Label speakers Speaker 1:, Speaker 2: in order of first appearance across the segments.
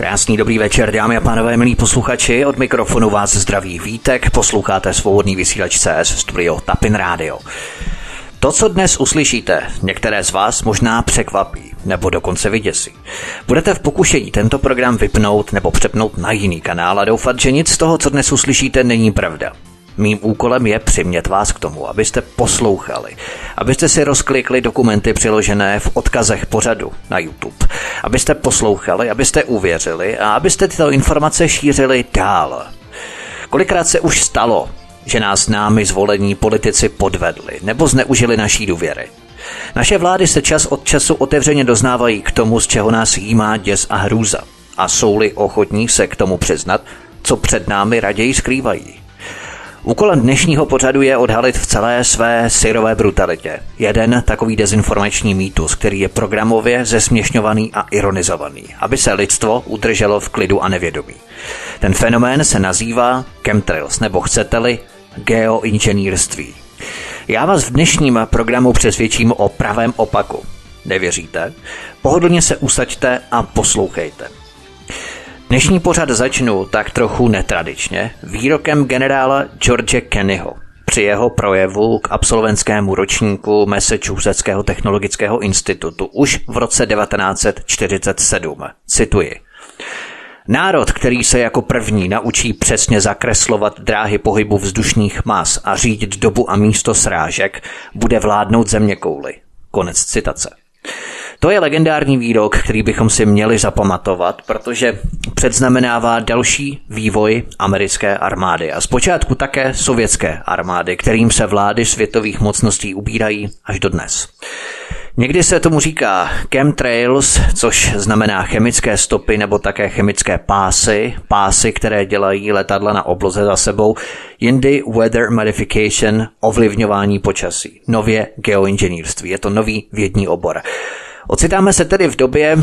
Speaker 1: Krásný dobrý večer, dámy a pánové, milí posluchači. Od mikrofonu vás zdraví Vítek, posloucháte svobodný vysílač CS Studio Tapin Radio. To, co dnes uslyšíte, některé z vás možná překvapí nebo dokonce vyděsí. Budete v pokušení tento program vypnout nebo přepnout na jiný kanál a doufat, že nic z toho, co dnes uslyšíte, není pravda. Mým úkolem je přimět vás k tomu, abyste poslouchali, abyste si rozklikli dokumenty přiložené v odkazech pořadu na YouTube, abyste poslouchali, abyste uvěřili a abyste tyto informace šířili dál. Kolikrát se už stalo, že nás námi zvolení politici podvedli nebo zneužili naší důvěry. Naše vlády se čas od času otevřeně doznávají k tomu, z čeho nás jímá děs a hrůza. A jsou-li ochotní se k tomu přiznat, co před námi raději skrývají. Úkolem dnešního pořadu je odhalit v celé své syrové brutalitě jeden takový dezinformační mýtus, který je programově zesměšňovaný a ironizovaný, aby se lidstvo udrželo v klidu a nevědomí. Ten fenomén se nazývá chemtrails, nebo chcete-li geoinženýrství. Já vás v dnešním programu přesvědčím o pravém opaku. Nevěříte? Pohodlně se usaďte a poslouchejte. Dnešní pořad začnu tak trochu netradičně výrokem generála George Kennyho při jeho projevu k absolventskému ročníku Massachusettského technologického institutu už v roce 1947. Cituji. Národ, který se jako první naučí přesně zakreslovat dráhy pohybu vzdušných mas a řídit dobu a místo srážek, bude vládnout země kouly. Konec citace. To je legendární výrok, který bychom si měli zapamatovat, protože předznamenává další vývoj americké armády a zpočátku také sovětské armády, kterým se vlády světových mocností ubírají až do dnes. Někdy se tomu říká chemtrails, což znamená chemické stopy nebo také chemické pásy, pásy, které dělají letadla na obloze za sebou, jindy weather modification, ovlivňování počasí, nově geoinženýrství, je to nový vědní obor. Ocitáme se tedy v době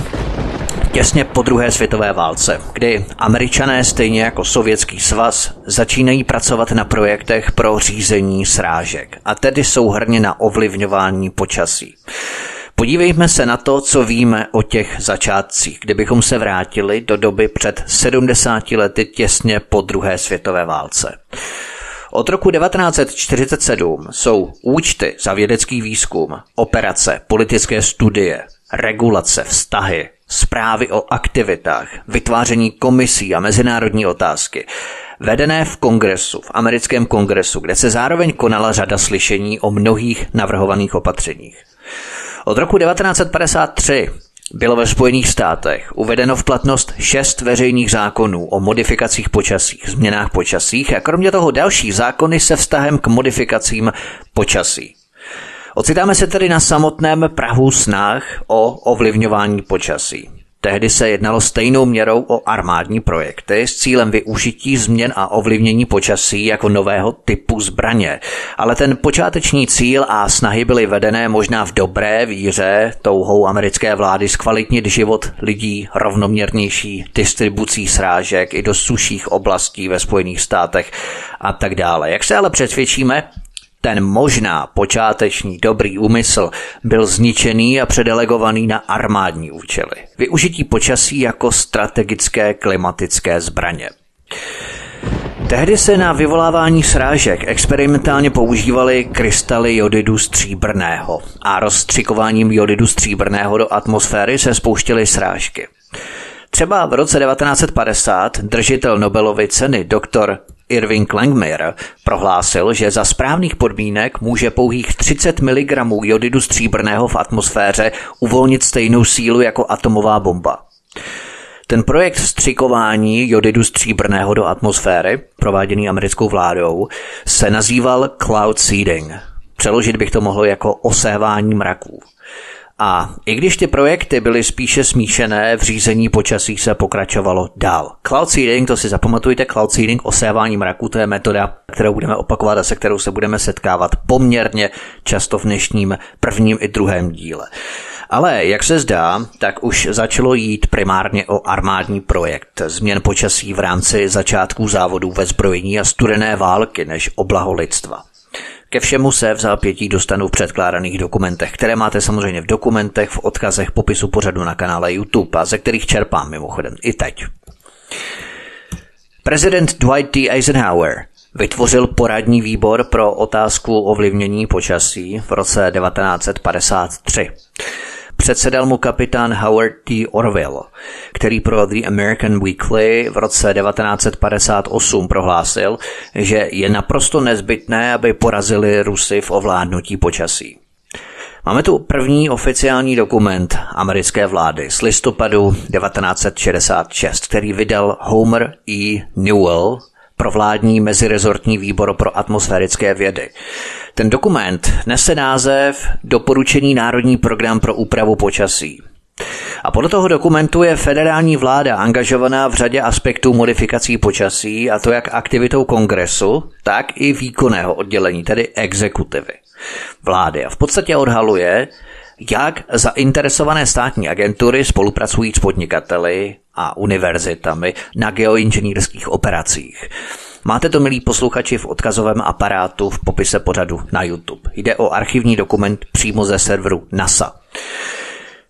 Speaker 1: těsně po druhé světové válce, kdy američané stejně jako sovětský svaz začínají pracovat na projektech pro řízení srážek a tedy souhrně na ovlivňování počasí. Podívejme se na to, co víme o těch začátcích, kdybychom se vrátili do doby před 70 lety těsně po druhé světové válce. Od roku 1947 jsou účty za vědecký výzkum, operace, politické studie, regulace, vztahy, zprávy o aktivitách, vytváření komisí a mezinárodní otázky, vedené v kongresu, v americkém kongresu, kde se zároveň konala řada slyšení o mnohých navrhovaných opatřeních. Od roku 1953 bylo ve Spojených státech uvedeno v platnost šest veřejných zákonů o modifikacích počasích, změnách počasích a kromě toho další zákony se vztahem k modifikacím počasí. Ocitáme se tedy na samotném Prahu snah o ovlivňování počasí. Tehdy se jednalo stejnou měrou o armádní projekty s cílem využití změn a ovlivnění počasí jako nového typu zbraně. Ale ten počáteční cíl a snahy byly vedené možná v dobré víře touhou americké vlády zkvalitnit život lidí rovnoměrnější distribucí srážek i do suších oblastí ve Spojených státech a tak dále. Jak se ale přesvědčíme, ten možná počáteční dobrý úmysl byl zničený a předelegovaný na armádní účely. Využití počasí jako strategické klimatické zbraně. Tehdy se na vyvolávání srážek experimentálně používaly krystaly jodidu stříbrného a rozstřikováním jodidu stříbrného do atmosféry se spouštěly srážky. Třeba v roce 1950 držitel Nobelovy ceny doktor Irving Langmuir prohlásil, že za správných podmínek může pouhých 30 mg jodidu stříbrného v atmosféře uvolnit stejnou sílu jako atomová bomba. Ten projekt vstřikování jodidu stříbrného do atmosféry, prováděný americkou vládou, se nazýval cloud seeding. Přeložit bych to mohlo jako osévání mraků. A i když ty projekty byly spíše smíšené, v řízení počasí se pokračovalo dál. Cloud seeding, to si zapamatujte, cloud seeding, osévání mraku, to je metoda, kterou budeme opakovat a se kterou se budeme setkávat poměrně často v dnešním prvním i druhém díle. Ale jak se zdá, tak už začalo jít primárně o armádní projekt změn počasí v rámci začátků závodů ve zbrojení a studené války než o blaho lidstva. Ke všemu se v zápětí dostanu v předkládaných dokumentech, které máte samozřejmě v dokumentech, v odkazech popisu pořadu na kanále YouTube a ze kterých čerpám mimochodem i teď. Prezident Dwight D. Eisenhower vytvořil poradní výbor pro otázku ovlivnění počasí v roce 1953. Předsedal mu kapitán Howard T. Orwell, který pro The American Weekly v roce 1958 prohlásil, že je naprosto nezbytné, aby porazili Rusy v ovládnutí počasí. Máme tu první oficiální dokument americké vlády z listopadu 1966, který vydal Homer E. Newell pro vládní mezirezortní výbor pro atmosférické vědy. Ten dokument nese název Doporučení Národní program pro úpravu počasí. A podle toho dokumentu je federální vláda angažovaná v řadě aspektů modifikací počasí, a to jak aktivitou kongresu, tak i výkonného oddělení, tedy exekutivy vlády. A v podstatě odhaluje, jak zainteresované státní agentury spolupracují s podnikateli a univerzitami na geoinženýrských operacích. Máte to, milí posluchači, v odkazovém aparátu v popise pořadu na YouTube. Jde o archivní dokument přímo ze serveru NASA.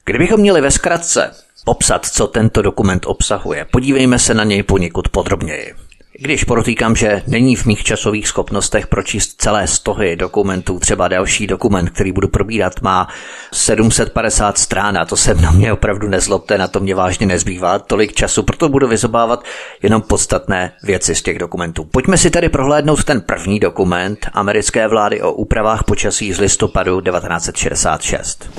Speaker 1: Kdybychom měli ve zkratce popsat, co tento dokument obsahuje, podívejme se na něj poněkud podrobněji. Když porotýkám, že není v mých časových schopnostech pročíst celé stohy dokumentů, třeba další dokument, který budu probírat, má 750 strán a to se na mě opravdu nezlobte, na to mě vážně nezbývá tolik času, proto budu vyzobávat jenom podstatné věci z těch dokumentů. Pojďme si tedy prohlédnout ten první dokument americké vlády o úpravách počasí z listopadu 1966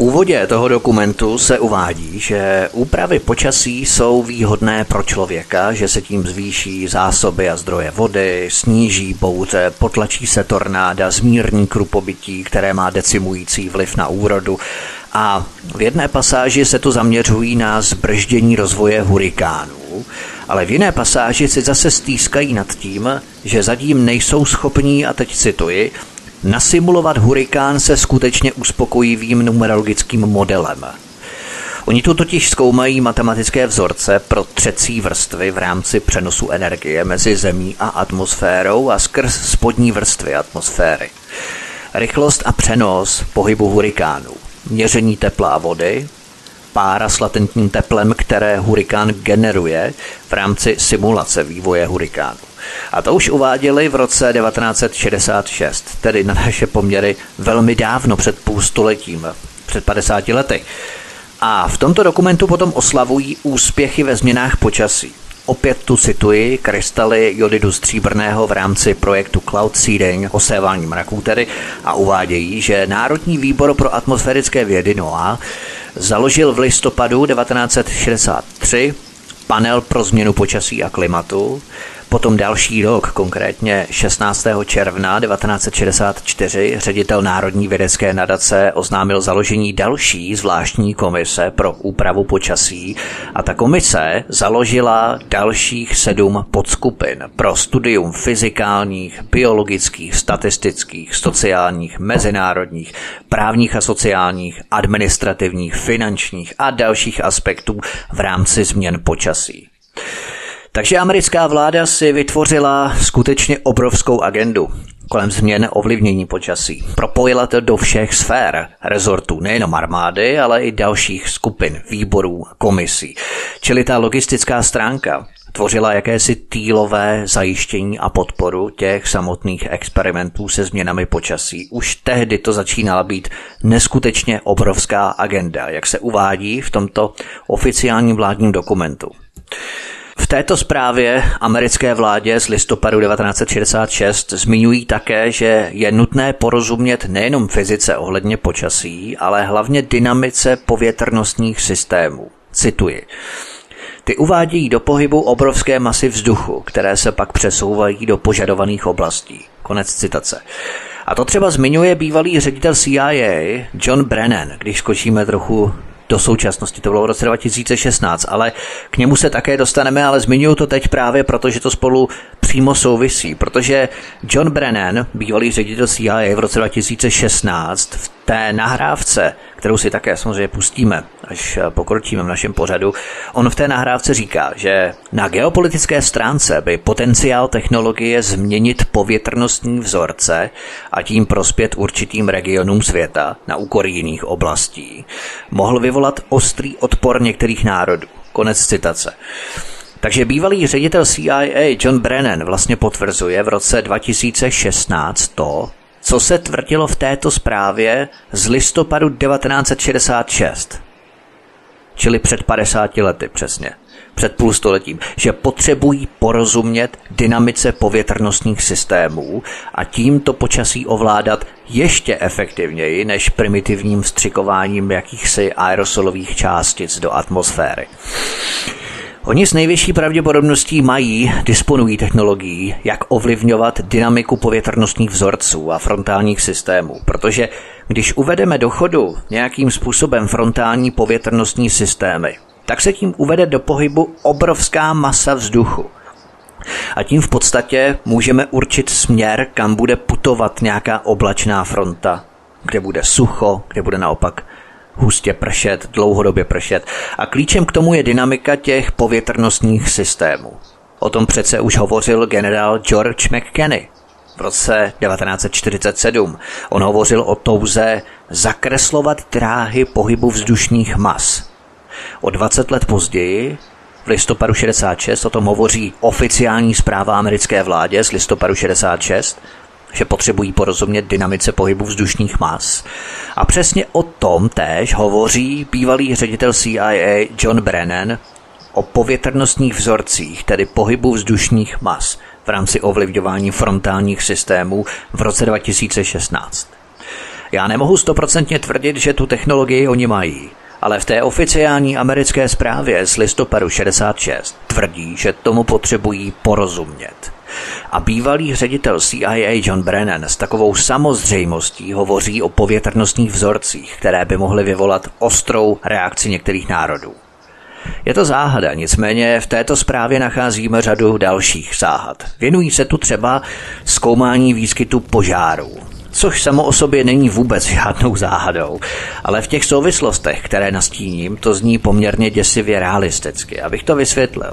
Speaker 1: úvodě toho dokumentu se uvádí, že úpravy počasí jsou výhodné pro člověka, že se tím zvýší zásoby a zdroje vody, sníží bouře, potlačí se tornáda, zmírní krupobytí, které má decimující vliv na úrodu a v jedné pasáži se tu zaměřují na zbrždění rozvoje hurikánů, ale v jiné pasáži si zase stýskají nad tím, že zatím nejsou schopní, a teď cituji, nasimulovat hurikán se skutečně uspokojivým numerologickým modelem. Oni tu totiž zkoumají matematické vzorce pro třecí vrstvy v rámci přenosu energie mezi Zemí a atmosférou a skrz spodní vrstvy atmosféry. Rychlost a přenos pohybu hurikánů, měření tepla a vody, pára s latentním teplem, které hurikán generuje v rámci simulace vývoje hurikánu. A to už uváděli v roce 1966, tedy na naše poměry velmi dávno před půl stoletím, před 50 lety. A v tomto dokumentu potom oslavují úspěchy ve změnách počasí. Opět tu cituji krystaly jodidu stříbrného v rámci projektu Cloud Seeding, osévání mraků tedy, a uvádějí, že Národní výbor pro atmosférické vědy NOAA založil v listopadu 1963 panel pro změnu počasí a klimatu, Potom další rok, konkrétně 16. června 1964, ředitel Národní vědecké nadace oznámil založení další zvláštní komise pro úpravu počasí a ta komise založila dalších sedm podskupin pro studium fyzikálních, biologických, statistických, sociálních, mezinárodních, právních a sociálních, administrativních, finančních a dalších aspektů v rámci změn počasí. Takže americká vláda si vytvořila skutečně obrovskou agendu kolem změn ovlivnění počasí. Propojila to do všech sfér rezortů, nejenom armády, ale i dalších skupin, výborů, komisí. Čili ta logistická stránka tvořila jakési týlové zajištění a podporu těch samotných experimentů se změnami počasí. Už tehdy to začínala být neskutečně obrovská agenda, jak se uvádí v tomto oficiálním vládním dokumentu. Této zprávě americké vládě z listopadu 1966 zmiňují také, že je nutné porozumět nejenom fyzice ohledně počasí, ale hlavně dynamice povětrnostních systémů. Cituji. Ty uvádějí do pohybu obrovské masy vzduchu, které se pak přesouvají do požadovaných oblastí. Konec citace. A to třeba zmiňuje bývalý ředitel CIA John Brennan, když skočíme trochu do současnosti, to bylo v roce 2016, ale k němu se také dostaneme, ale zmiňuji to teď právě proto, že to spolu přímo souvisí, protože John Brennan, bývalý ředitel CIA v roce 2016, v té nahrávce, kterou si také samozřejmě pustíme, až pokročíme v našem pořadu, on v té nahrávce říká, že na geopolitické stránce by potenciál technologie změnit povětrnostní vzorce a tím prospět určitým regionům světa na úkor jiných oblastí mohl vyvolat ostrý odpor některých národů. Konec citace. Takže bývalý ředitel CIA John Brennan vlastně potvrzuje v roce 2016 to, co se tvrdilo v této zprávě z listopadu 1966. Čili před 50 lety přesně, před půl stoletím, že potřebují porozumět dynamice povětrnostních systémů a tímto počasí ovládat ještě efektivněji než primitivním vstřikováním jakýchsi aerosolových částic do atmosféry. Oni s největší pravděpodobností mají, disponují technologií, jak ovlivňovat dynamiku povětrnostních vzorců a frontálních systémů, protože když uvedeme do chodu nějakým způsobem frontální povětrnostní systémy, tak se tím uvede do pohybu obrovská masa vzduchu. A tím v podstatě můžeme určit směr, kam bude putovat nějaká oblačná fronta, kde bude sucho, kde bude naopak hustě pršet, dlouhodobě pršet. A klíčem k tomu je dynamika těch povětrnostních systémů. O tom přece už hovořil generál George McKenny v roce 1947. On hovořil o touze zakreslovat dráhy pohybu vzdušních mas. O 20 let později v listopadu 66 o tom hovoří oficiální zpráva americké vládě z listopadu 66 že potřebují porozumět dynamice pohybu vzdušních mas. A přesně o tom též hovoří bývalý ředitel CIA John Brennan o povětrnostních vzorcích, tedy pohybu vzdušních mas v rámci ovlivňování frontálních systémů v roce 2016. Já nemohu stoprocentně tvrdit, že tu technologii oni mají, ale v té oficiální americké zprávě z listopadu 66 tvrdí, že tomu potřebují porozumět. A bývalý ředitel CIA John Brennan s takovou samozřejmostí hovoří o povětrnostních vzorcích, které by mohly vyvolat ostrou reakci některých národů. Je to záhada, nicméně v této zprávě nacházíme řadu dalších záhad. Věnují se tu třeba zkoumání výskytu požárů, což samo o sobě není vůbec žádnou záhadou, ale v těch souvislostech, které nastíním, to zní poměrně děsivě realisticky, abych to vysvětlil.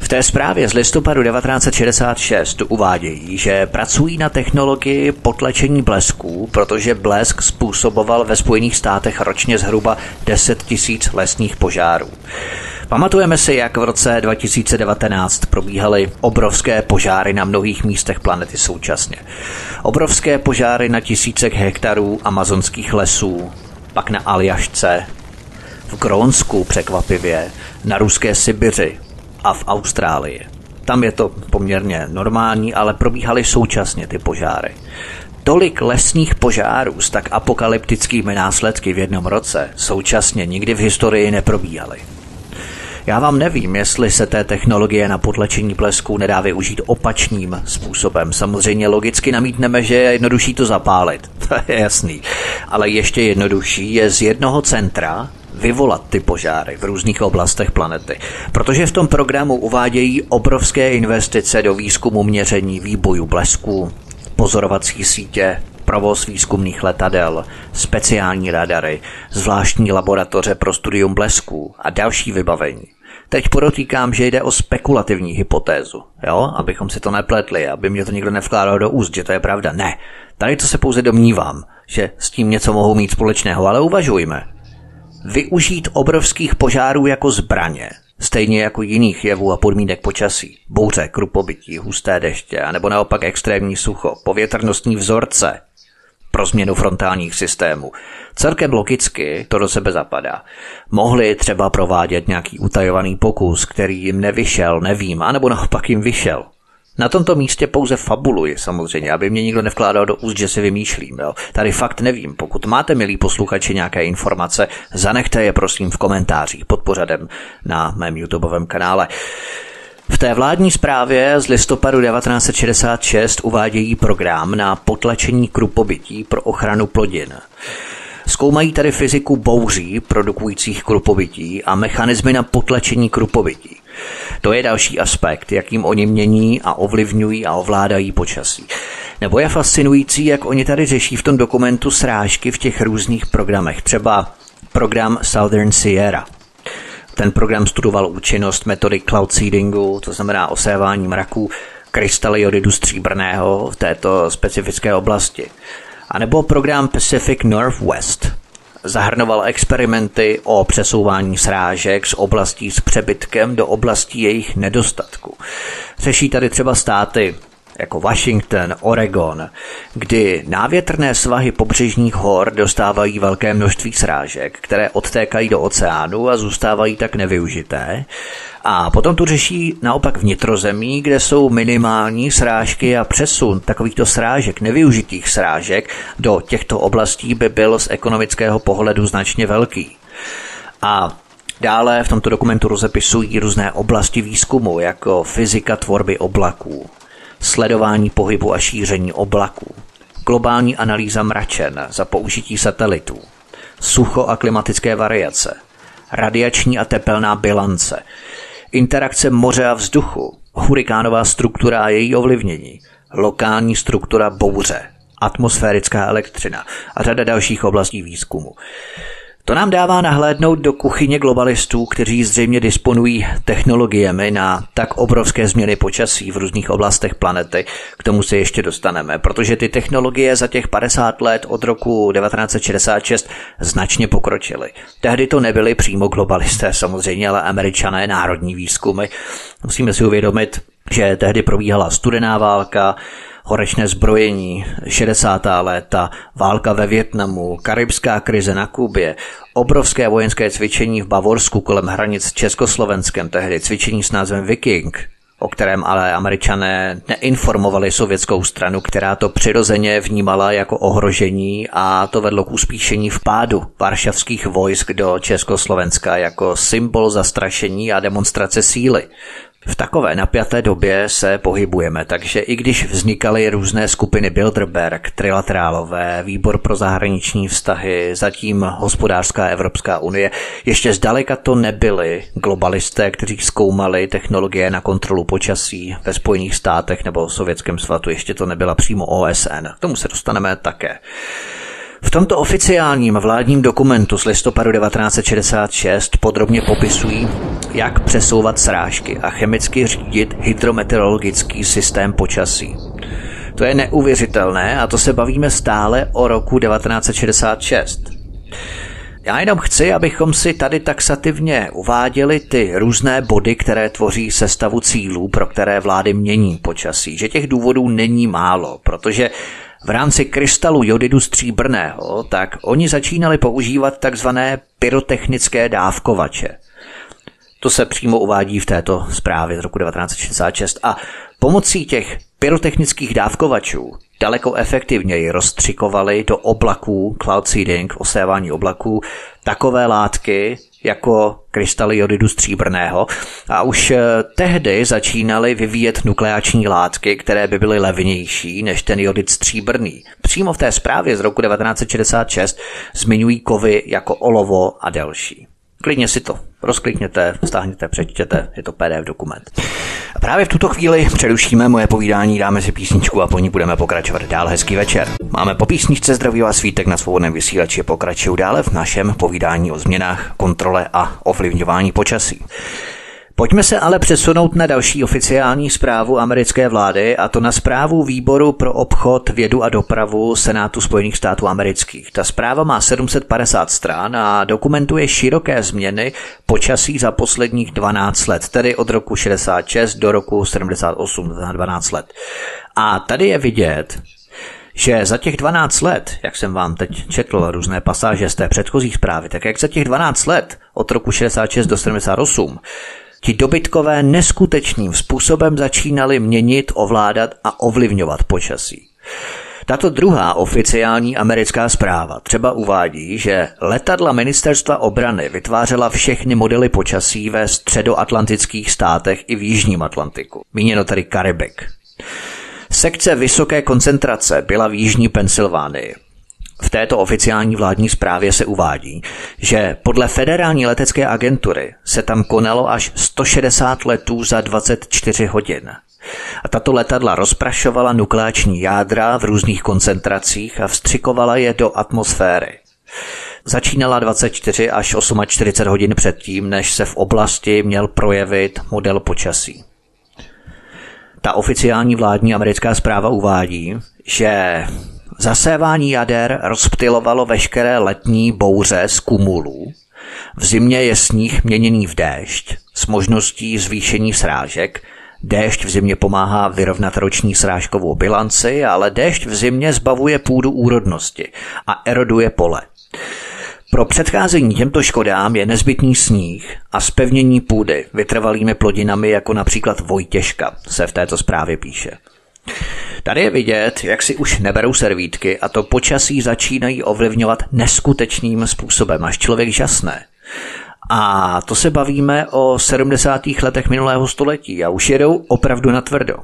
Speaker 1: V té zprávě z listopadu 1966 uvádějí, že pracují na technologii potlačení blesků, protože blesk způsoboval ve Spojených státech ročně zhruba 10 tisíc lesních požárů. Pamatujeme si, jak v roce 2019 probíhaly obrovské požáry na mnohých místech planety současně. Obrovské požáry na tisícech hektarů amazonských lesů, pak na Aljašce, v Grónsku překvapivě, na ruské Sibiři, a v Austrálii. Tam je to poměrně normální, ale probíhaly současně ty požáry. Tolik lesních požárů s tak apokalyptickými následky v jednom roce současně nikdy v historii neprobíhaly. Já vám nevím, jestli se té technologie na potlačení blesku nedá využít opačným způsobem. Samozřejmě logicky namítneme, že je jednodušší to zapálit. To je jasný. Ale ještě jednodušší je z jednoho centra vyvolat ty požáry v různých oblastech planety. Protože v tom programu uvádějí obrovské investice do výzkumu měření výboju blesků, pozorovací sítě, provoz výzkumných letadel, speciální radary, zvláštní laboratoře pro studium blesků a další vybavení. Teď podotýkám, že jde o spekulativní hypotézu, jo, abychom si to nepletli, aby mě to nikdo nevkládal do úst, že to je pravda. Ne, tady to se pouze domnívám, že s tím něco mohou mít společného, ale uvažujme využít obrovských požárů jako zbraně, stejně jako jiných jevů a podmínek počasí, bouře, krupobytí, husté deště, nebo naopak extrémní sucho, povětrnostní vzorce, pro změnu frontálních systémů. Celkem logicky to do sebe zapadá. Mohli třeba provádět nějaký utajovaný pokus, který jim nevyšel, nevím, anebo naopak jim vyšel. Na tomto místě pouze fabuluji samozřejmě, aby mě nikdo nevkládal do úst, že si vymýšlím. Jo. Tady fakt nevím. Pokud máte, milí posluchači, nějaké informace, zanechte je prosím v komentářích pod pořadem na mém YouTubeovém kanále. V té vládní zprávě z listopadu 1966 uvádějí program na potlačení krupobytí pro ochranu plodin. Zkoumají tady fyziku bouří produkujících krupobytí a mechanismy na potlačení krupobytí. To je další aspekt, jakým oni mění a ovlivňují a ovládají počasí. Nebo je fascinující, jak oni tady řeší v tom dokumentu srážky v těch různých programech. Třeba program Southern Sierra. Ten program studoval účinnost metody cloud seedingu, to znamená osévání mraků, krystaly jodidu stříbrného v této specifické oblasti. A nebo program Pacific Northwest, zahrnoval experimenty o přesouvání srážek z oblastí s přebytkem do oblastí jejich nedostatku. Řeší tady třeba státy jako Washington, Oregon, kdy návětrné svahy pobřežních hor dostávají velké množství srážek, které odtékají do oceánu a zůstávají tak nevyužité. A potom tu řeší naopak vnitrozemí, kde jsou minimální srážky a přesun takovýchto srážek, nevyužitých srážek, do těchto oblastí by byl z ekonomického pohledu značně velký. A Dále v tomto dokumentu rozepisují různé oblasti výzkumu, jako fyzika tvorby oblaků, sledování pohybu a šíření oblaků, globální analýza mračen za použití satelitů, sucho a klimatické variace, radiační a tepelná bilance, interakce moře a vzduchu, hurikánová struktura a její ovlivnění, lokální struktura bouře, atmosférická elektřina. A řada dalších oblastí výzkumu. To nám dává nahlédnout do kuchyně globalistů, kteří zřejmě disponují technologiemi na tak obrovské změny počasí v různých oblastech planety. K tomu se ještě dostaneme, protože ty technologie za těch 50 let od roku 1966 značně pokročily. Tehdy to nebyly přímo globalisté samozřejmě, ale američané národní výzkumy. Musíme si uvědomit, že tehdy probíhala studená válka, horečné zbrojení, 60. léta, válka ve Větnamu, karibská krize na Kubě, obrovské vojenské cvičení v Bavorsku kolem hranic s Československem, tehdy cvičení s názvem Viking, o kterém ale američané neinformovali sovětskou stranu, která to přirozeně vnímala jako ohrožení a to vedlo k uspíšení vpádu varšavských vojsk do Československa jako symbol zastrašení a demonstrace síly. V takové napjaté době se pohybujeme, takže i když vznikaly různé skupiny Bilderberg, trilaterálové, výbor pro zahraniční vztahy, zatím hospodářská Evropská unie, ještě zdaleka to nebyli globalisté, kteří zkoumali technologie na kontrolu počasí ve Spojených státech nebo Sovětském svatu, ještě to nebyla přímo OSN. K tomu se dostaneme také. V tomto oficiálním vládním dokumentu z listopadu 1966 podrobně popisují, jak přesouvat srážky a chemicky řídit hydrometeorologický systém počasí. To je neuvěřitelné a to se bavíme stále o roku 1966. Já jenom chci, abychom si tady taxativně uváděli ty různé body, které tvoří sestavu cílů, pro které vlády mění počasí. Že těch důvodů není málo, protože v rámci krystalu jodidu stříbrného, tak oni začínali používat takzvané pyrotechnické dávkovače. To se přímo uvádí v této zprávě z roku 1966 a pomocí těch pyrotechnických dávkovačů daleko efektivněji rozstřikovali do oblaků, cloud seeding, osévání oblaků, takové látky, jako krystaly jodidu stříbrného a už eh, tehdy začínaly vyvíjet nukleáční látky, které by byly levnější než ten jodid stříbrný. Přímo v té zprávě z roku 1966 zmiňují kovy jako olovo a další. Klidně si to rozklikněte, stáhněte, přečtěte, je to PDF dokument. A právě v tuto chvíli přerušíme moje povídání, dáme si písničku a po ní budeme pokračovat dál. Hezký večer. Máme po písničce zdraví vás svítek na svobodném vysílači pokračují dále v našem povídání o změnách, kontrole a ovlivňování počasí. Pojďme se ale přesunout na další oficiální zprávu americké vlády, a to na zprávu Výboru pro obchod, vědu a dopravu Senátu Spojených států amerických. Ta zpráva má 750 stran a dokumentuje široké změny počasí za posledních 12 let, tedy od roku 66 do roku 78, za 12 let. A tady je vidět, že za těch 12 let, jak jsem vám teď četl různé pasáže z té předchozí zprávy, tak jak za těch 12 let od roku 66 do 78 Ti dobytkové neskutečným způsobem začínali měnit, ovládat a ovlivňovat počasí. Tato druhá oficiální americká zpráva třeba uvádí, že letadla ministerstva obrany vytvářela všechny modely počasí ve středoatlantických státech i v Jižním Atlantiku. Míněno tedy Karibik. Sekce vysoké koncentrace byla v Jižní Pensylvánii. V této oficiální vládní zprávě se uvádí, že podle federální letecké agentury se tam konalo až 160 letů za 24 hodin. A tato letadla rozprašovala nukleáční jádra v různých koncentracích a vstřikovala je do atmosféry. Začínala 24 až 48 hodin předtím, než se v oblasti měl projevit model počasí. Ta oficiální vládní americká zpráva uvádí, že zasévání jader rozptylovalo veškeré letní bouře z kumulů. V zimě je sníh měněný v déšť s možností zvýšení srážek. Déšť v zimě pomáhá vyrovnat roční srážkovou bilanci, ale déšť v zimě zbavuje půdu úrodnosti a eroduje pole. Pro předcházení těmto škodám je nezbytný sníh a spevnění půdy vytrvalými plodinami jako například Vojtěžka, se v této zprávě píše. Tady je vidět, jak si už neberou servítky a to počasí začínají ovlivňovat neskutečným způsobem, až člověk žasne. A to se bavíme o 70. letech minulého století a už jedou opravdu na tvrdo.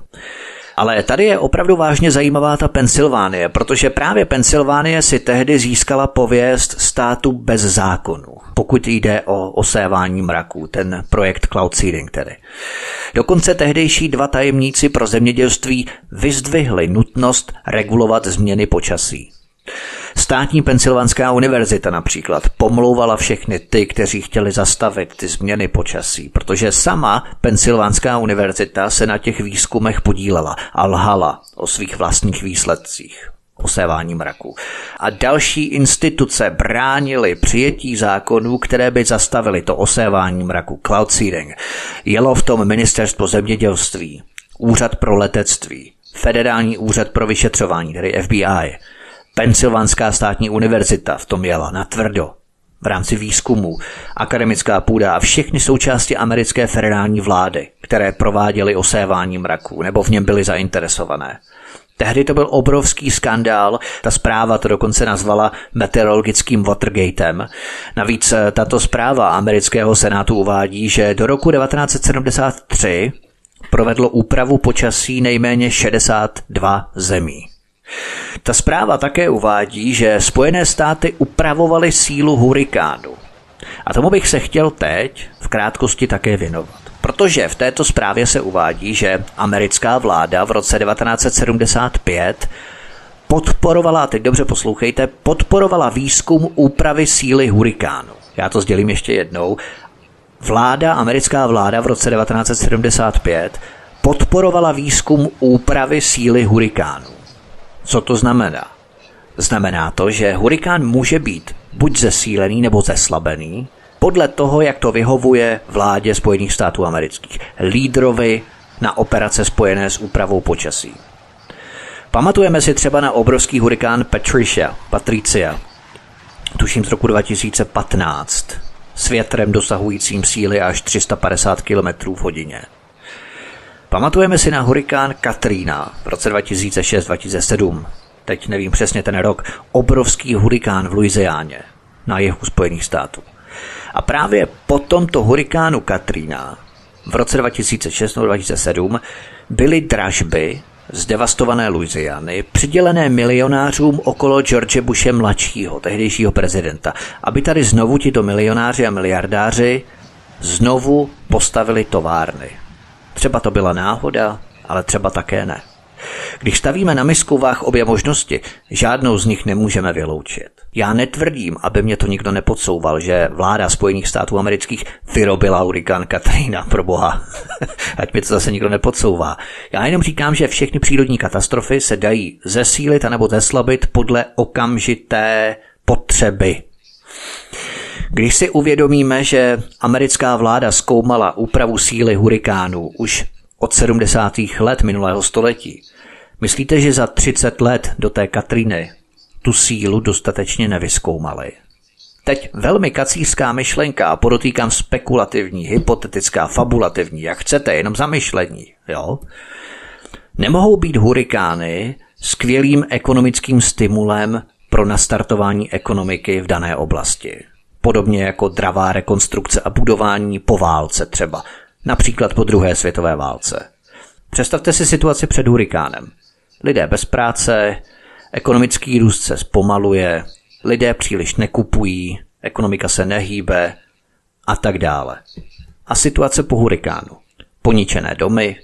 Speaker 1: Ale tady je opravdu vážně zajímavá ta Pensylvánie, protože právě Pensylvánie si tehdy získala pověst státu bez zákonu, pokud jde o osévání mraků, ten projekt Cloud Seeding tedy. Dokonce tehdejší dva tajemníci pro zemědělství vyzdvihli nutnost regulovat změny počasí. Státní Pensylvánská univerzita například pomlouvala všechny ty, kteří chtěli zastavit ty změny počasí, protože sama Pensylvánská univerzita se na těch výzkumech podílela a lhala o svých vlastních výsledcích osévání mraku. A další instituce bránily přijetí zákonů, které by zastavily to osévání mraku, cloud seeding. Jelo v tom ministerstvo zemědělství, úřad pro letectví, federální úřad pro vyšetřování, tedy FBI, Pensylvánská státní univerzita v tom jela na tvrdo. V rámci výzkumu, akademická půda a všechny součásti americké federální vlády, které prováděly osévání mraků nebo v něm byly zainteresované. Tehdy to byl obrovský skandál, ta zpráva to dokonce nazvala meteorologickým Watergatem. Navíc eh, tato zpráva amerického senátu uvádí, že do roku 1973 provedlo úpravu počasí nejméně 62 zemí. Ta zpráva také uvádí, že Spojené státy upravovaly sílu hurikánu. A tomu bych se chtěl teď v krátkosti také věnovat. Protože v této zprávě se uvádí, že americká vláda v roce 1975 podporovala, teď dobře poslouchejte, podporovala výzkum úpravy síly hurikánu. Já to sdělím ještě jednou. Vláda, americká vláda v roce 1975 podporovala výzkum úpravy síly hurikánu. Co to znamená? Znamená to, že hurikán může být buď zesílený nebo zeslabený, podle toho, jak to vyhovuje vládě Spojených států amerických, lídrovi na operace spojené s úpravou počasí. Pamatujeme si třeba na obrovský hurikán Patricia, Patricia, tuším z roku 2015, s větrem dosahujícím síly až 350 km v hodině. Pamatujeme si na hurikán Katrina v roce 2006-2007. Teď nevím přesně ten rok. Obrovský hurikán v Louisianě na jihu Spojených států. A právě po tomto hurikánu Katrina v roce 2006-2007 byly dražby z devastované Louisiany přidělené milionářům okolo George Bushe mladšího, tehdejšího prezidenta, aby tady znovu tito milionáři a miliardáři znovu postavili továrny. Třeba to byla náhoda, ale třeba také ne. Když stavíme na misku váh obě možnosti, žádnou z nich nemůžeme vyloučit. Já netvrdím, aby mě to nikdo nepodsouval, že vláda Spojených států amerických vyrobila hurikán Katrina, pro boha. Ať mi to zase nikdo nepodsouvá. Já jenom říkám, že všechny přírodní katastrofy se dají zesílit anebo zeslabit podle okamžité potřeby. Když si uvědomíme, že americká vláda zkoumala úpravu síly hurikánů už od 70. let minulého století, myslíte, že za 30 let do té Katriny tu sílu dostatečně nevyskoumali? Teď velmi kacířská myšlenka, podotýkám spekulativní, hypotetická, fabulativní, jak chcete, jenom zamyšlení, jo? Nemohou být hurikány skvělým ekonomickým stimulem pro nastartování ekonomiky v dané oblasti. Podobně jako dravá rekonstrukce a budování po válce třeba, například po druhé světové válce. Představte si situaci před hurikánem. Lidé bez práce, ekonomický růst se zpomaluje, lidé příliš nekupují, ekonomika se nehýbe a tak dále. A situace po hurikánu. Poničené domy,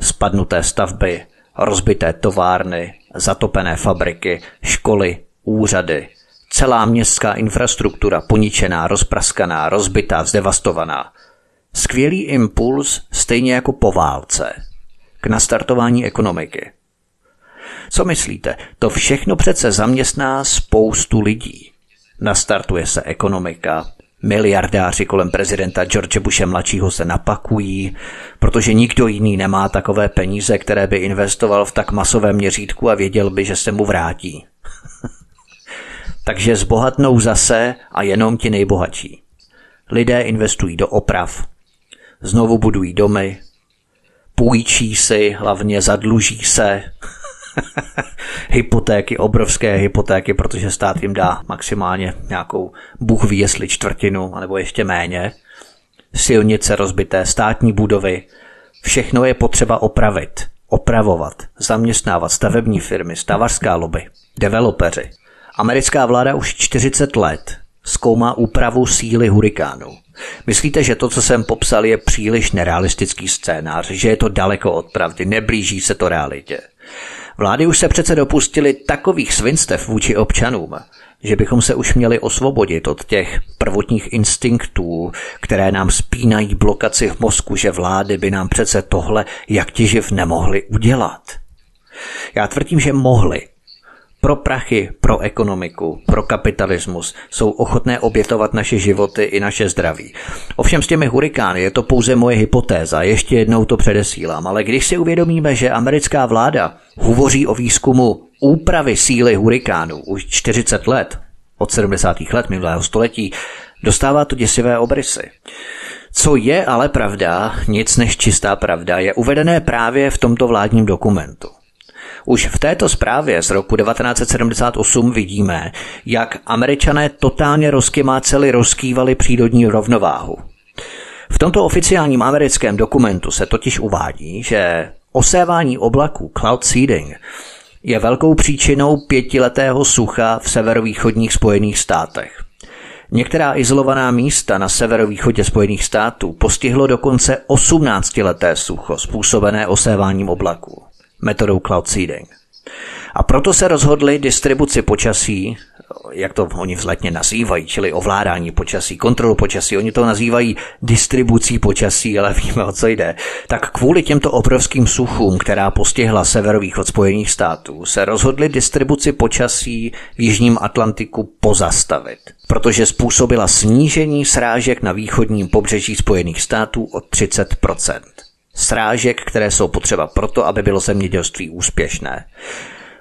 Speaker 1: spadnuté stavby, rozbité továrny, zatopené fabriky, školy, úřady, celá městská infrastruktura poničená, rozpraskaná, rozbitá, zdevastovaná. Skvělý impuls, stejně jako po válce, k nastartování ekonomiky. Co myslíte? To všechno přece zaměstná spoustu lidí. Nastartuje se ekonomika, miliardáři kolem prezidenta George Bushe mladšího se napakují, protože nikdo jiný nemá takové peníze, které by investoval v tak masovém měřítku a věděl by, že se mu vrátí. Takže zbohatnou zase a jenom ti nejbohatší. Lidé investují do oprav, znovu budují domy, půjčí si, hlavně zadluží se, hypotéky, obrovské hypotéky, protože stát jim dá maximálně nějakou bůh ví jestli čtvrtinu, nebo ještě méně. Silnice rozbité, státní budovy, všechno je potřeba opravit, opravovat, zaměstnávat stavební firmy, stavařská lobby, developeři. Americká vláda už 40 let zkoumá úpravu síly hurikánu. Myslíte, že to, co jsem popsal, je příliš nerealistický scénář, že je to daleko od pravdy, neblíží se to realitě? Vlády už se přece dopustily takových svinstev vůči občanům, že bychom se už měli osvobodit od těch prvotních instinktů, které nám spínají blokaci v mozku, že vlády by nám přece tohle jak těživ nemohly udělat. Já tvrdím, že mohli, pro prachy, pro ekonomiku, pro kapitalismus jsou ochotné obětovat naše životy i naše zdraví. Ovšem s těmi hurikány je to pouze moje hypotéza, ještě jednou to předesílám, ale když si uvědomíme, že americká vláda hovoří o výzkumu úpravy síly hurikánu už 40 let, od 70. let minulého století, dostává to děsivé obrysy. Co je ale pravda, nic než čistá pravda, je uvedené právě v tomto vládním dokumentu. Už v této zprávě z roku 1978 vidíme, jak američané totálně rozkymáceli, rozkývali přírodní rovnováhu. V tomto oficiálním americkém dokumentu se totiž uvádí, že osévání oblaků, cloud seeding, je velkou příčinou pětiletého sucha v severovýchodních Spojených státech. Některá izolovaná místa na severovýchodě Spojených států postihlo dokonce 18-leté sucho způsobené oséváním oblaků metodou cloud seeding. A proto se rozhodli distribuci počasí, jak to oni vzletně nazývají, čili ovládání počasí, kontrolu počasí, oni to nazývají distribucí počasí, ale víme, o co jde. Tak kvůli těmto obrovským suchům, která postihla severovýchod Spojených států, se rozhodli distribuci počasí v Jižním Atlantiku pozastavit, protože způsobila snížení srážek na východním pobřeží Spojených států o 30 srážek, které jsou potřeba proto, aby bylo zemědělství úspěšné.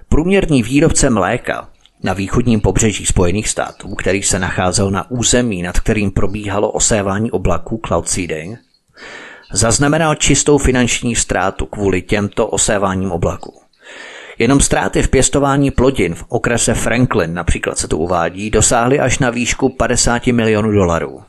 Speaker 1: Průměrný výrobce mléka na východním pobřeží Spojených států, který se nacházel na území, nad kterým probíhalo osévání oblaků cloud seeding, zaznamenal čistou finanční ztrátu kvůli těmto oséváním oblaků. Jenom ztráty v pěstování plodin v okrese Franklin, například se to uvádí, dosáhly až na výšku 50 milionů dolarů.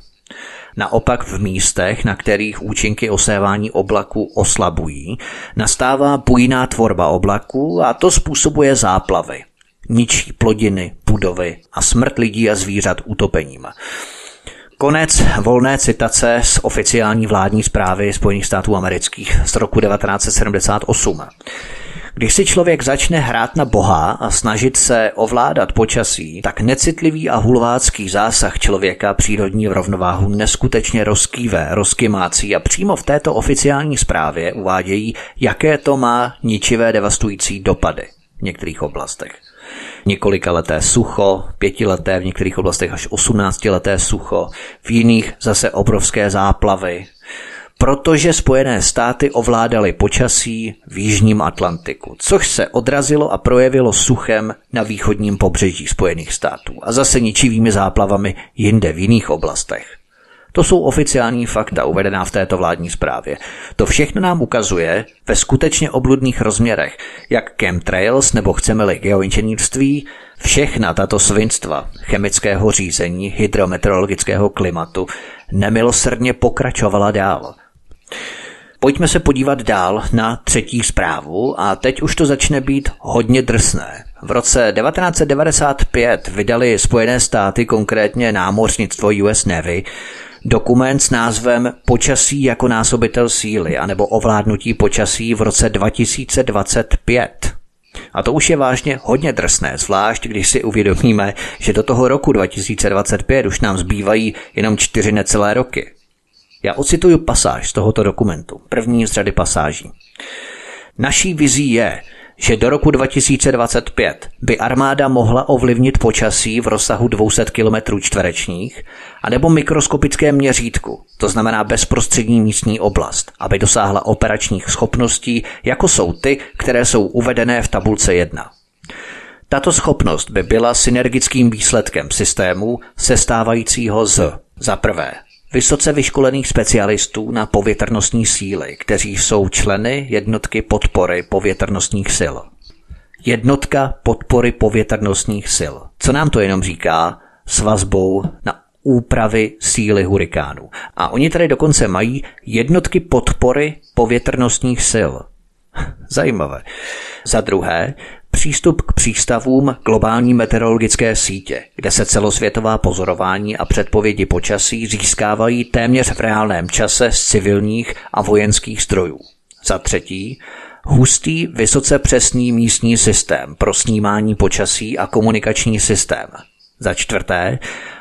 Speaker 1: Naopak v místech, na kterých účinky osévání oblaků oslabují, nastává bujná tvorba oblaků a to způsobuje záplavy. Ničí plodiny, budovy a smrt lidí a zvířat utopením. Konec volné citace z oficiální vládní zprávy Spojených států amerických z roku 1978. Když si člověk začne hrát na Boha a snažit se ovládat počasí, tak necitlivý a hulvácký zásah člověka přírodní rovnováhu neskutečně rozkýve, rozkymácí a přímo v této oficiální zprávě uvádějí, jaké to má ničivé devastující dopady v některých oblastech. Několika leté sucho, pětileté, v některých oblastech až 18 leté sucho, v jiných zase obrovské záplavy, protože Spojené státy ovládaly počasí v Jižním Atlantiku, což se odrazilo a projevilo suchem na východním pobřeží Spojených států a zase ničivými záplavami jinde v jiných oblastech. To jsou oficiální fakta uvedená v této vládní zprávě. To všechno nám ukazuje ve skutečně obludných rozměrech, jak chemtrails nebo chceme-li geoinženýrství, všechna tato svinstva chemického řízení, hydrometeorologického klimatu nemilosrdně pokračovala dál. Pojďme se podívat dál na třetí zprávu a teď už to začne být hodně drsné. V roce 1995 vydali Spojené státy, konkrétně námořnictvo US Navy, dokument s názvem Počasí jako násobitel síly anebo ovládnutí počasí v roce 2025. A to už je vážně hodně drsné, zvlášť když si uvědomíme, že do toho roku 2025 už nám zbývají jenom čtyři necelé roky. Já ocituju pasáž z tohoto dokumentu, první z řady pasáží. Naší vizí je, že do roku 2025 by armáda mohla ovlivnit počasí v rozsahu 200 km čtverečních anebo mikroskopické měřítku, to znamená bezprostřední místní oblast, aby dosáhla operačních schopností, jako jsou ty, které jsou uvedené v tabulce 1. Tato schopnost by byla synergickým výsledkem systému sestávajícího z za prvé vysoce vyškolených specialistů na povětrnostní síly, kteří jsou členy jednotky podpory povětrnostních sil. Jednotka podpory povětrnostních sil. Co nám to jenom říká? S vazbou na úpravy síly hurikánů. A oni tady dokonce mají jednotky podpory povětrnostních sil. Zajímavé. Za druhé, Přístup k přístavům globální meteorologické sítě, kde se celosvětová pozorování a předpovědi počasí získávají téměř v reálném čase z civilních a vojenských strojů. Za třetí, hustý, vysoce přesný místní systém pro snímání počasí a komunikační systém. Za čtvrté,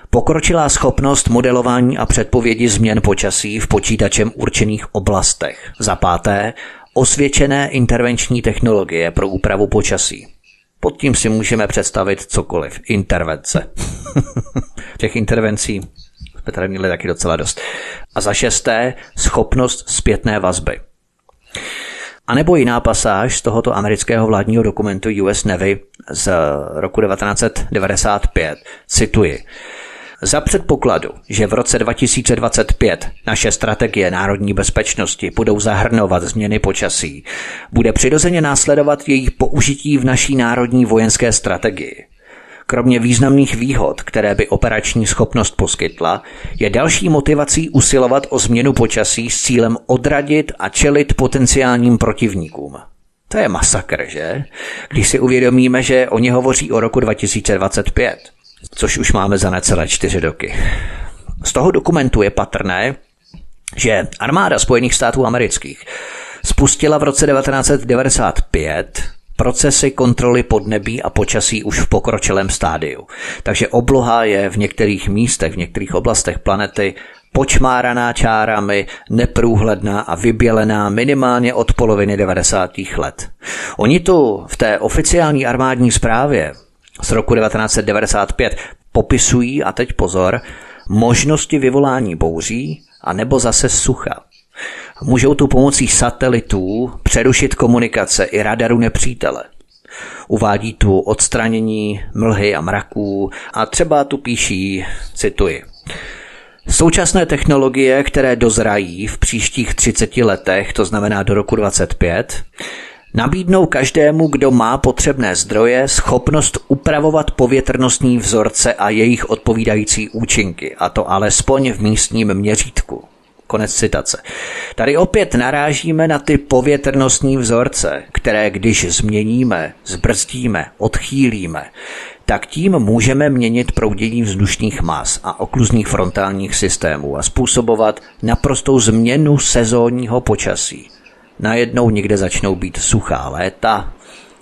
Speaker 1: pokročilá schopnost modelování a předpovědi změn počasí v počítačem určených oblastech. Za páté, osvědčené intervenční technologie pro úpravu počasí. Pod tím si můžeme představit cokoliv. Intervence. Těch intervencí jsme tady měli taky docela dost. A za šesté, schopnost zpětné vazby. A nebo jiná pasáž z tohoto amerického vládního dokumentu US Navy z roku 1995. Cituji. Za předpokladu, že v roce 2025 naše strategie národní bezpečnosti budou zahrnovat změny počasí, bude přirozeně následovat jejich použití v naší národní vojenské strategii. Kromě významných výhod, které by operační schopnost poskytla, je další motivací usilovat o změnu počasí s cílem odradit a čelit potenciálním protivníkům. To je masakr, že? Když si uvědomíme, že oni hovoří o roku 2025 což už máme za necelé čtyři roky. Z toho dokumentu je patrné, že armáda Spojených států amerických spustila v roce 1995 procesy kontroly podnebí a počasí už v pokročilém stádiu. Takže obloha je v některých místech, v některých oblastech planety počmáraná čárami, neprůhledná a vybělená minimálně od poloviny 90. let. Oni tu v té oficiální armádní zprávě z roku 1995 popisují, a teď pozor, možnosti vyvolání bouří a nebo zase sucha. Můžou tu pomocí satelitů přerušit komunikace i radaru nepřítele. Uvádí tu odstranění mlhy a mraků a třeba tu píší, cituji, Současné technologie, které dozrají v příštích 30 letech, to znamená do roku 25, Nabídnou každému, kdo má potřebné zdroje, schopnost upravovat povětrnostní vzorce a jejich odpovídající účinky, a to alespoň v místním měřítku. Konec citace. Tady opět narážíme na ty povětrnostní vzorce, které když změníme, zbrzdíme, odchýlíme, tak tím můžeme měnit proudění vzdušných mas a okluzních frontálních systémů a způsobovat naprostou změnu sezónního počasí najednou někde začnou být suchá léta,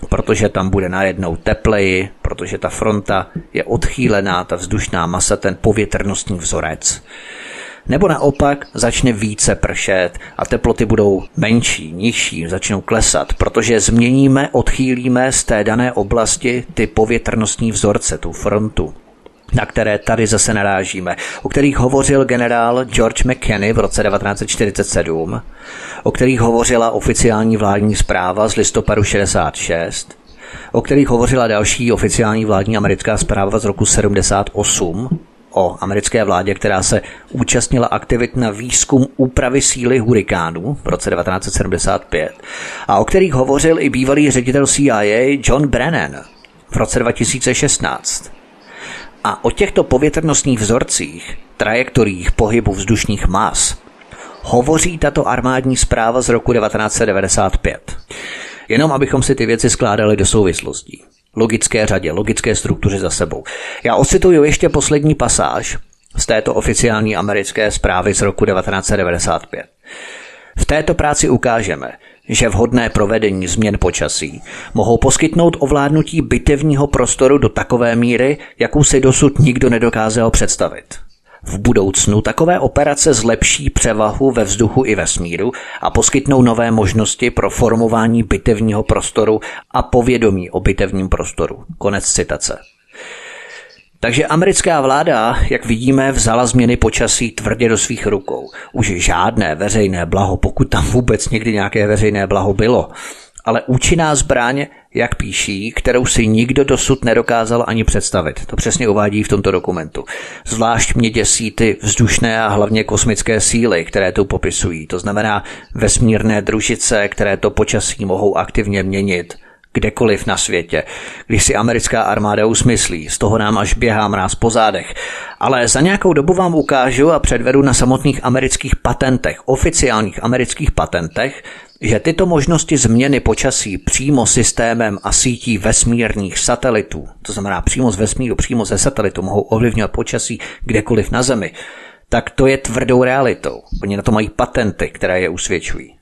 Speaker 1: protože tam bude najednou tepleji, protože ta fronta je odchýlená, ta vzdušná masa, ten povětrnostní vzorec. Nebo naopak začne více pršet a teploty budou menší, nižší, začnou klesat, protože změníme, odchýlíme z té dané oblasti ty povětrnostní vzorce, tu frontu na které tady zase narážíme, o kterých hovořil generál George McKinney v roce 1947, o kterých hovořila oficiální vládní zpráva z listopadu 66, o kterých hovořila další oficiální vládní americká zpráva z roku 78, o americké vládě, která se účastnila aktivit na výzkum úpravy síly hurikánů v roce 1975 a o kterých hovořil i bývalý ředitel CIA John Brennan v roce 2016. A o těchto povětrnostních vzorcích, trajektoriích pohybu vzdušních mas, hovoří tato armádní zpráva z roku 1995. Jenom abychom si ty věci skládali do souvislostí. Logické řadě, logické struktuře za sebou. Já ocituju ještě poslední pasáž z této oficiální americké zprávy z roku 1995. V této práci ukážeme, že vhodné provedení změn počasí mohou poskytnout ovládnutí bitevního prostoru do takové míry, jakou si dosud nikdo nedokázal představit. V budoucnu takové operace zlepší převahu ve vzduchu i vesmíru a poskytnou nové možnosti pro formování bitevního prostoru a povědomí o bitevním prostoru. Konec citace. Takže americká vláda, jak vidíme, vzala změny počasí tvrdě do svých rukou. Už žádné veřejné blaho, pokud tam vůbec někdy nějaké veřejné blaho bylo, ale účinná zbraň, jak píší, kterou si nikdo dosud nedokázal ani představit. To přesně uvádí v tomto dokumentu. Zvlášť mě děsí ty vzdušné a hlavně kosmické síly, které tu popisují. To znamená vesmírné družice, které to počasí mohou aktivně měnit kdekoliv na světě, když si americká armáda usmyslí, z toho nám až běhá mráz po zádech. Ale za nějakou dobu vám ukážu a předvedu na samotných amerických patentech, oficiálních amerických patentech, že tyto možnosti změny počasí přímo systémem a sítí vesmírných satelitů, to znamená přímo z vesmíru, přímo ze satelitu, mohou ovlivňovat počasí kdekoliv na Zemi, tak to je tvrdou realitou. Oni na to mají patenty, které je usvědčují.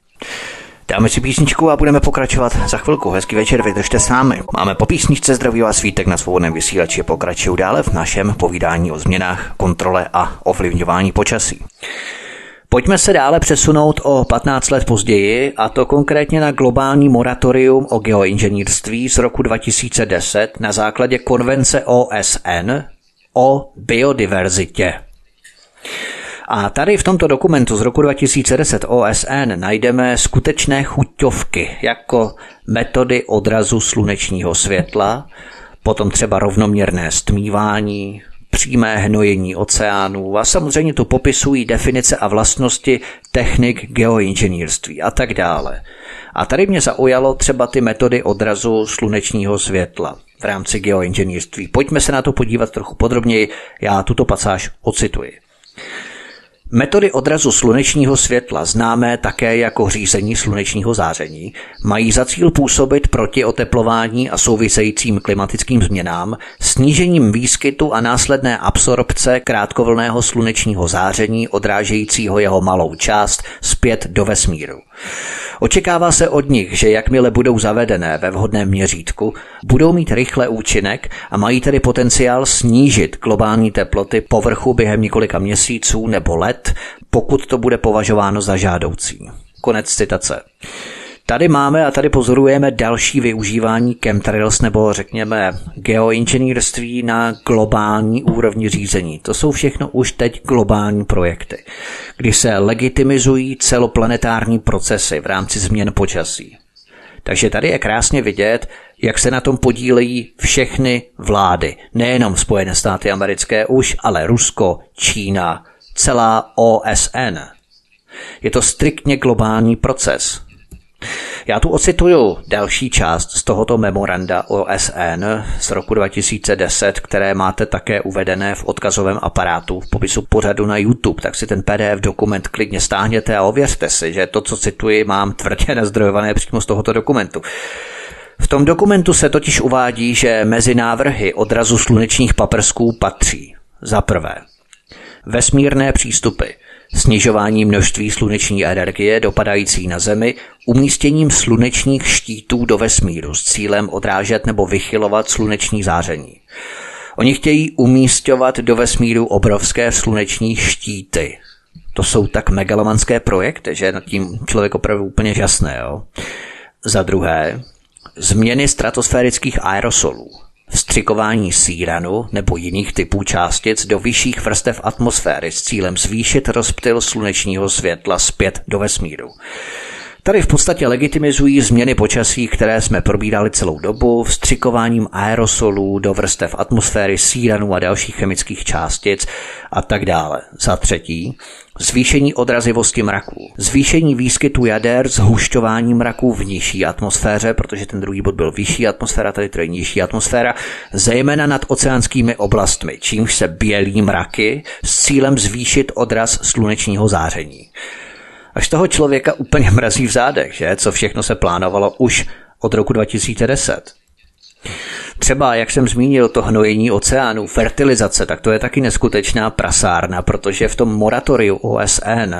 Speaker 1: Dáme si písničku a budeme pokračovat za chvilku. Hezký večer, vydržte s námi. Máme po písničce zdraví a svítek na svobodném vysílači. Pokračuju dále v našem povídání o změnách, kontrole a ovlivňování počasí. Pojďme se dále přesunout o 15 let později, a to konkrétně na globální moratorium o geoinženýrství z roku 2010 na základě konvence OSN o biodiverzitě. A tady v tomto dokumentu z roku 2010 OSN najdeme skutečné chuťovky jako metody odrazu slunečního světla, potom třeba rovnoměrné stmívání, přímé hnojení oceánů a samozřejmě tu popisují definice a vlastnosti technik geoinženýrství a tak dále. A tady mě zaujalo třeba ty metody odrazu slunečního světla v rámci geoinženýrství. Pojďme se na to podívat trochu podrobněji, já tuto pasáž ocituji. Metody odrazu slunečního světla, známé také jako řízení slunečního záření, mají za cíl působit proti oteplování a souvisejícím klimatickým změnám, snížením výskytu a následné absorpce krátkovlného slunečního záření odrážejícího jeho malou část zpět do vesmíru. Očekává se od nich, že jakmile budou zavedené ve vhodném měřítku, budou mít rychle účinek a mají tedy potenciál snížit globální teploty povrchu během několika měsíců nebo let, pokud to bude považováno za žádoucí. Konec citace. Tady máme a tady pozorujeme další využívání chemtrails nebo řekněme geoinženýrství na globální úrovni řízení. To jsou všechno už teď globální projekty, kdy se legitimizují celoplanetární procesy v rámci změn počasí. Takže tady je krásně vidět, jak se na tom podílejí všechny vlády, nejenom Spojené státy americké už, ale Rusko, Čína, celá OSN. Je to striktně globální proces, já tu ocituju další část z tohoto memoranda OSN z roku 2010, které máte také uvedené v odkazovém aparátu v popisu pořadu na YouTube, tak si ten PDF dokument klidně stáhněte a ověřte si, že to, co cituji, mám tvrdě nazdrojované přímo z tohoto dokumentu. V tom dokumentu se totiž uvádí, že mezi návrhy odrazu slunečních paprsků patří za prvé vesmírné přístupy – snižování množství sluneční energie dopadající na Zemi umístěním slunečních štítů do vesmíru s cílem odrážet nebo vychylovat sluneční záření. Oni chtějí umístěvat do vesmíru obrovské sluneční štíty. To jsou tak megalomanské projekty, že nad tím člověk opravdu úplně žasné. Jo? Za druhé, změny stratosférických aerosolů vstřikování síranu nebo jiných typů částic do vyšších vrstev atmosféry s cílem zvýšit rozptyl slunečního světla zpět do vesmíru. Tady v podstatě legitimizují změny počasí, které jsme probírali celou dobu, vstřikováním aerosolů do vrstev atmosféry, síranů a dalších chemických částic a tak dále. Za třetí, zvýšení odrazivosti mraků, zvýšení výskytu jader, zhušťování mraků v nižší atmosféře, protože ten druhý bod byl vyšší atmosféra, tady to je nižší atmosféra, zejména nad oceánskými oblastmi, čímž se bělí mraky s cílem zvýšit odraz slunečního záření. Až toho člověka úplně mrazí v zádech, že? Co všechno se plánovalo už od roku 2010. Třeba, jak jsem zmínil, to hnojení oceánu, fertilizace, tak to je taky neskutečná prasárna, protože v tom moratoriu OSN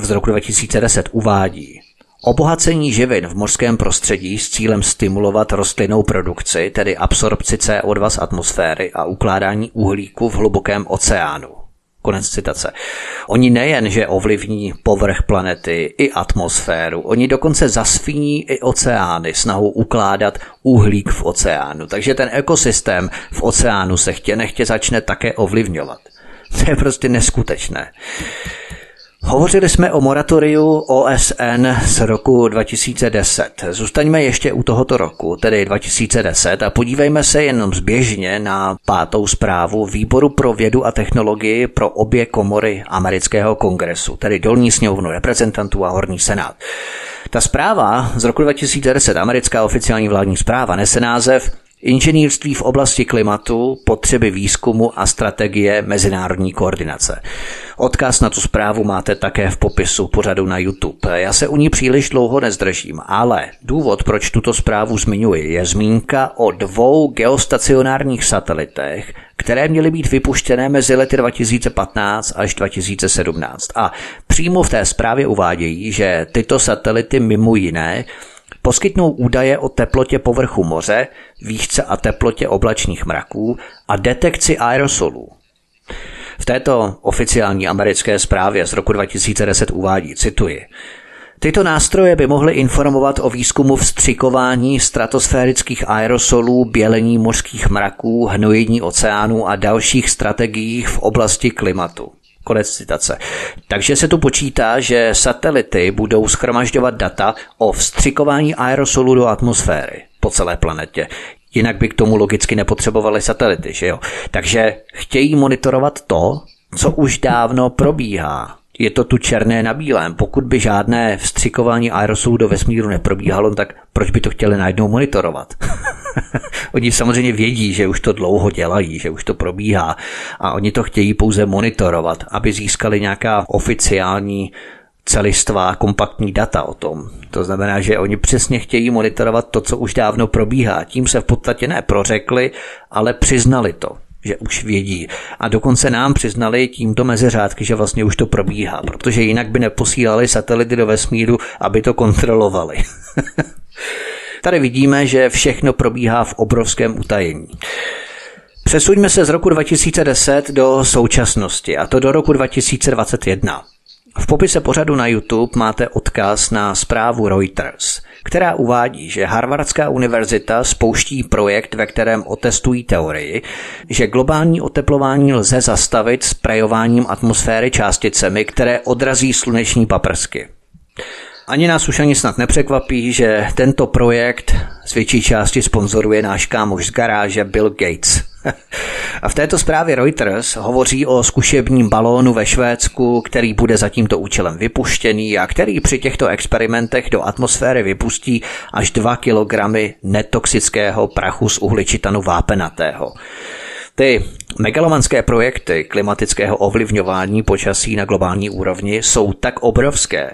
Speaker 1: z roku 2010 uvádí, Obohacení živin v mořském prostředí s cílem stimulovat rostlinnou produkci, tedy absorpci CO2 z atmosféry a ukládání uhlíku v hlubokém oceánu. Konec citace. Oni nejen, že ovlivní povrch planety i atmosféru, oni dokonce zasvíní i oceány snahou ukládat uhlík v oceánu. Takže ten ekosystém v oceánu se chtě nechtě začne také ovlivňovat. To je prostě neskutečné. Hovořili jsme o moratoriu OSN z roku 2010. Zůstaňme ještě u tohoto roku, tedy 2010, a podívejme se jenom zběžně na pátou zprávu Výboru pro vědu a technologii pro obě komory amerického kongresu, tedy dolní sněmovnu reprezentantů a horní senát. Ta zpráva z roku 2010, americká oficiální vládní zpráva, nese název Inženýrství v oblasti klimatu, potřeby výzkumu a strategie mezinárodní koordinace. Odkaz na tu zprávu máte také v popisu pořadu na YouTube. Já se u ní příliš dlouho nezdržím, ale důvod, proč tuto zprávu zmiňuji, je zmínka o dvou geostacionárních satelitech, které měly být vypuštěné mezi lety 2015 až 2017. A přímo v té zprávě uvádějí, že tyto satelity mimo jiné poskytnou údaje o teplotě povrchu moře, výšce a teplotě oblačních mraků a detekci aerosolů. V této oficiální americké zprávě z roku 2010 uvádí, cituji, Tyto nástroje by mohly informovat o výzkumu vstřikování stratosférických aerosolů, bělení mořských mraků, hnojení oceánů a dalších strategiích v oblasti klimatu. Konec citace. Takže se tu počítá, že satelity budou schromažďovat data o vstřikování aerosolu do atmosféry po celé planetě. Jinak by k tomu logicky nepotřebovali satelity, že jo? Takže chtějí monitorovat to, co už dávno probíhá. Je to tu černé na bílém. Pokud by žádné vstřikování aerosolu do vesmíru neprobíhalo, tak proč by to chtěli najednou monitorovat? oni samozřejmě vědí, že už to dlouho dělají, že už to probíhá a oni to chtějí pouze monitorovat, aby získali nějaká oficiální celistvá kompaktní data o tom. To znamená, že oni přesně chtějí monitorovat to, co už dávno probíhá. Tím se v podstatě ne prořekli, ale přiznali to že už vědí. A dokonce nám přiznali tímto mezi řádky, že vlastně už to probíhá, protože jinak by neposílali satelity do vesmíru, aby to kontrolovali. Tady vidíme, že všechno probíhá v obrovském utajení. Přesuňme se z roku 2010 do současnosti, a to do roku 2021. V popise pořadu na YouTube máte odkaz na zprávu Reuters, která uvádí, že Harvardská univerzita spouští projekt, ve kterém otestují teorii, že globální oteplování lze zastavit sprejováním atmosféry částicemi, které odrazí sluneční paprsky. Ani nás už ani snad nepřekvapí, že tento projekt z větší části sponzoruje náš kámoš z garáže Bill Gates. A v této zprávě Reuters hovoří o zkušebním balónu ve Švédsku, který bude za tímto účelem vypuštěný a který při těchto experimentech do atmosféry vypustí až 2 kg netoxického prachu z uhličitanu vápenatého. Ty megalomanské projekty klimatického ovlivňování počasí na globální úrovni jsou tak obrovské,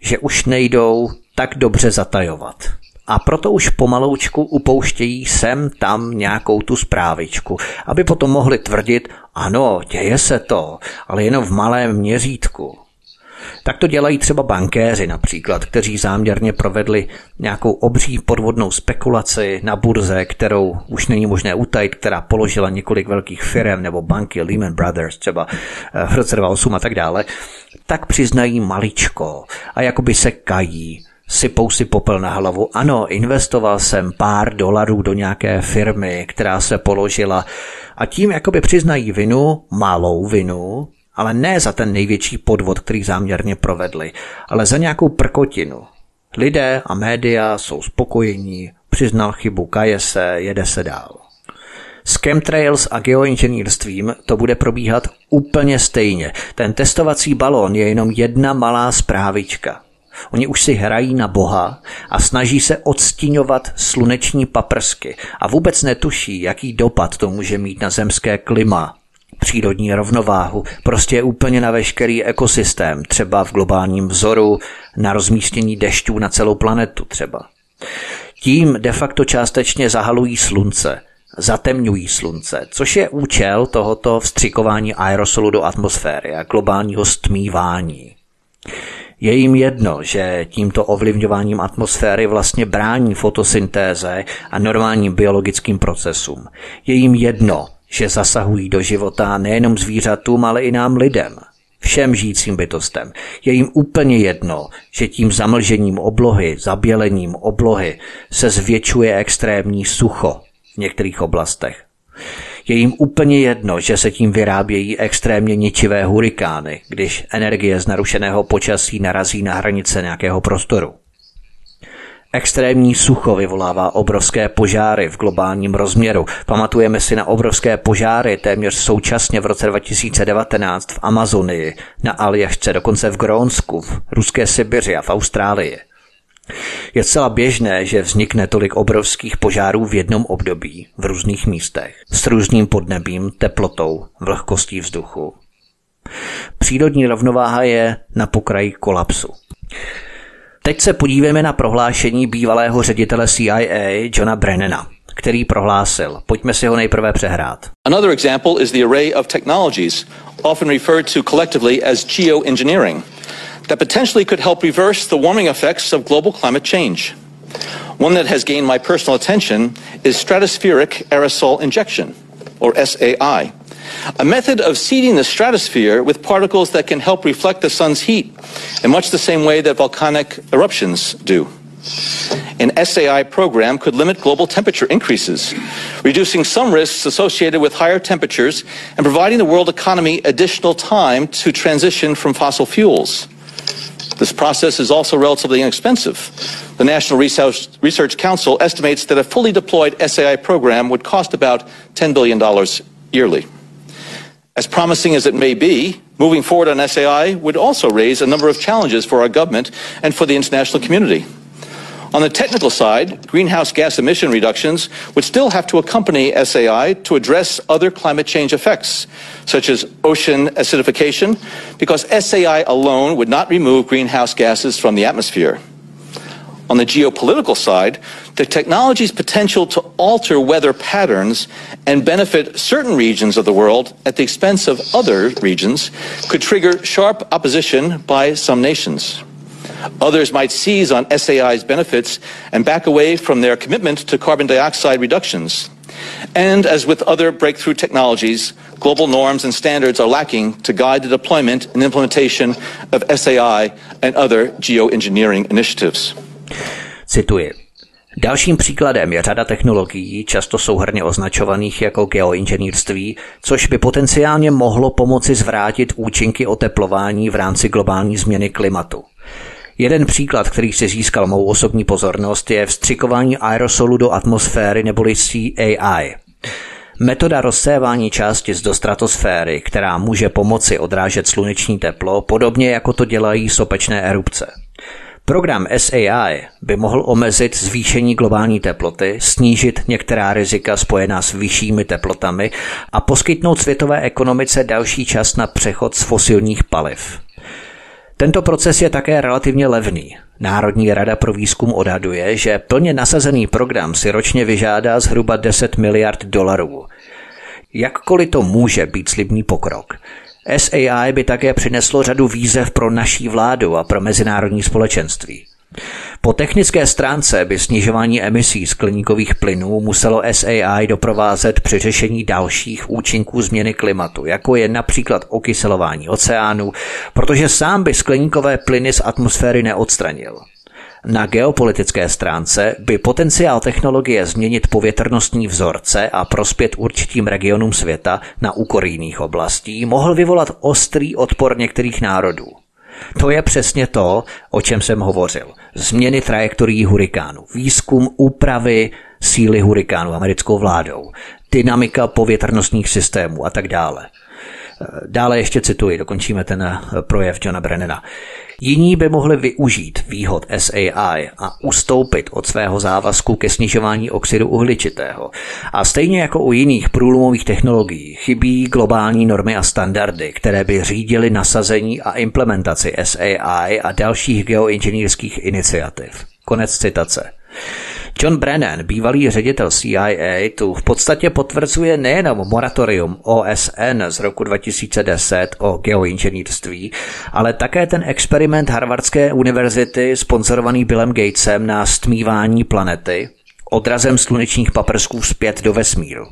Speaker 1: že už nejdou tak dobře zatajovat. A proto už pomaloučku upouštějí sem tam nějakou tu zprávičku, aby potom mohli tvrdit, ano, děje se to, ale jenom v malém měřítku. Tak to dělají třeba bankéři například, kteří záměrně provedli nějakou obří podvodnou spekulaci na burze, kterou už není možné utajit, která položila několik velkých firm nebo banky Lehman Brothers třeba eh, v roce 2008 a tak dále, tak přiznají maličko a jakoby se kají sypou si popel na hlavu. Ano, investoval jsem pár dolarů do nějaké firmy, která se položila a tím jakoby přiznají vinu, malou vinu, ale ne za ten největší podvod, který záměrně provedli, ale za nějakou prkotinu. Lidé a média jsou spokojení, přiznal chybu, kaje se, jede se dál. S chemtrails a geoinženýrstvím to bude probíhat úplně stejně. Ten testovací balón je jenom jedna malá zprávička. Oni už si hrají na Boha a snaží se odstíňovat sluneční paprsky a vůbec netuší, jaký dopad to může mít na zemské klima, přírodní rovnováhu, prostě úplně na veškerý ekosystém, třeba v globálním vzoru, na rozmístění dešťů na celou planetu třeba. Tím de facto částečně zahalují slunce, zatemňují slunce, což je účel tohoto vstřikování aerosolu do atmosféry a globálního stmívání. Je jim jedno, že tímto ovlivňováním atmosféry vlastně brání fotosyntéze a normálním biologickým procesům. Je jim jedno, že zasahují do života nejenom zvířatům, ale i nám lidem. Všem žijícím bytostem. Je jim úplně jedno, že tím zamlžením oblohy, zabělením oblohy se zvětšuje extrémní sucho v některých oblastech. Je jim úplně jedno, že se tím vyrábějí extrémně ničivé hurikány, když energie z narušeného počasí narazí na hranice nějakého prostoru. Extrémní sucho vyvolává obrovské požáry v globálním rozměru. Pamatujeme si na obrovské požáry téměř současně v roce 2019 v Amazonii, na Aljašce, dokonce v Grónsku, v ruské Sibiři a v Austrálii. Je zcela běžné, že vznikne tolik obrovských požárů v jednom období, v různých místech, s různým podnebím, teplotou, vlhkostí vzduchu. Přírodní rovnováha je na pokraji kolapsu. Teď se podívejme na prohlášení bývalého ředitele CIA Johna Brennana, který prohlásil. Pojďme si ho nejprve přehrát. Another example is the array of technologies, often referred to collectively as geoengineering, that potentially could help reverse the warming effects of global climate change. One that has gained my personal attention is stratospheric aerosol injection, or SAI. a method of seeding the stratosphere with particles that can help reflect the sun's heat in much the same way that volcanic eruptions do. An SAI program could limit global temperature increases, reducing some risks associated with higher temperatures and providing the world economy additional time to transition from fossil fuels. This process is also relatively inexpensive. The National Research, Council estimates that a fully deployed SAI program would cost about $10 billion yearly. As promising as it may be, moving forward on SAI would also raise a number of challenges for our government and for the international community. On the technical side, greenhouse gas emission reductions would still have to accompany SAI to address other climate change effects, such as ocean acidification, because SAI alone would not remove greenhouse gases from the atmosphere. On the geopolitical side, the technology's potential to alter weather patterns and benefit certain regions of the world at the expense of other regions could trigger sharp opposition by some nations. Others might seize on SAI's benefits and back away from their commitment to carbon dioxide reductions. And as with other breakthrough technologies, global norms and standards are lacking to guide the deployment and implementation of SAI and other geoengineering initiatives. Cituji. Dalším příkladem je řada technologií, často souhrně označovaných jako geoinženýrství, což by potenciálně mohlo pomoci zvrátit účinky oteplování v rámci globální změny klimatu. Jeden příklad, který si získal mou osobní pozornost, je vstřikování aerosolu do atmosféry neboli CAI. Metoda rozsévání částic do stratosféry, která může pomoci odrážet sluneční teplo, podobně jako to dělají sopečné erupce. Program SAI by mohl omezit zvýšení globální teploty, snížit některá rizika spojená s vyššími teplotami a poskytnout světové ekonomice další čas na přechod z fosilních paliv. Tento proces je také relativně levný. Národní rada pro výzkum odhaduje, že plně nasazený program si ročně vyžádá zhruba 10 miliard dolarů. Jakkoliv to může být slibný pokrok, SAI by také přineslo řadu výzev pro naší vládu a pro mezinárodní společenství. Po technické stránce by snižování emisí skleníkových plynů muselo SAI doprovázet při řešení dalších účinků změny klimatu, jako je například okyselování oceánů, protože sám by skleníkové plyny z atmosféry neodstranil. Na geopolitické stránce by potenciál technologie změnit povětrnostní vzorce a prospět určitým regionům světa na úkor jiných oblastí mohl vyvolat ostrý odpor některých národů. To je přesně to, o čem jsem hovořil. Změny trajektorií hurikánu, výzkum úpravy síly hurikánu americkou vládou, dynamika povětrnostních systémů a tak dále. Dále ještě cituji, dokončíme ten projev Johna Brennana. Jiní by mohli využít výhod SAI a ustoupit od svého závazku ke snižování oxidu uhličitého. A stejně jako u jiných průlomových technologií chybí globální normy a standardy, které by řídily nasazení a implementaci SAI a dalších geoinženýrských iniciativ. Konec citace. John Brennan, bývalý ředitel CIA, tu v podstatě potvrzuje nejenom moratorium OSN z roku 2010 o geoinženýrství, ale také ten experiment Harvardské univerzity sponzorovaný Billem Gatesem na stmívání planety odrazem slunečních paprsků zpět do vesmíru.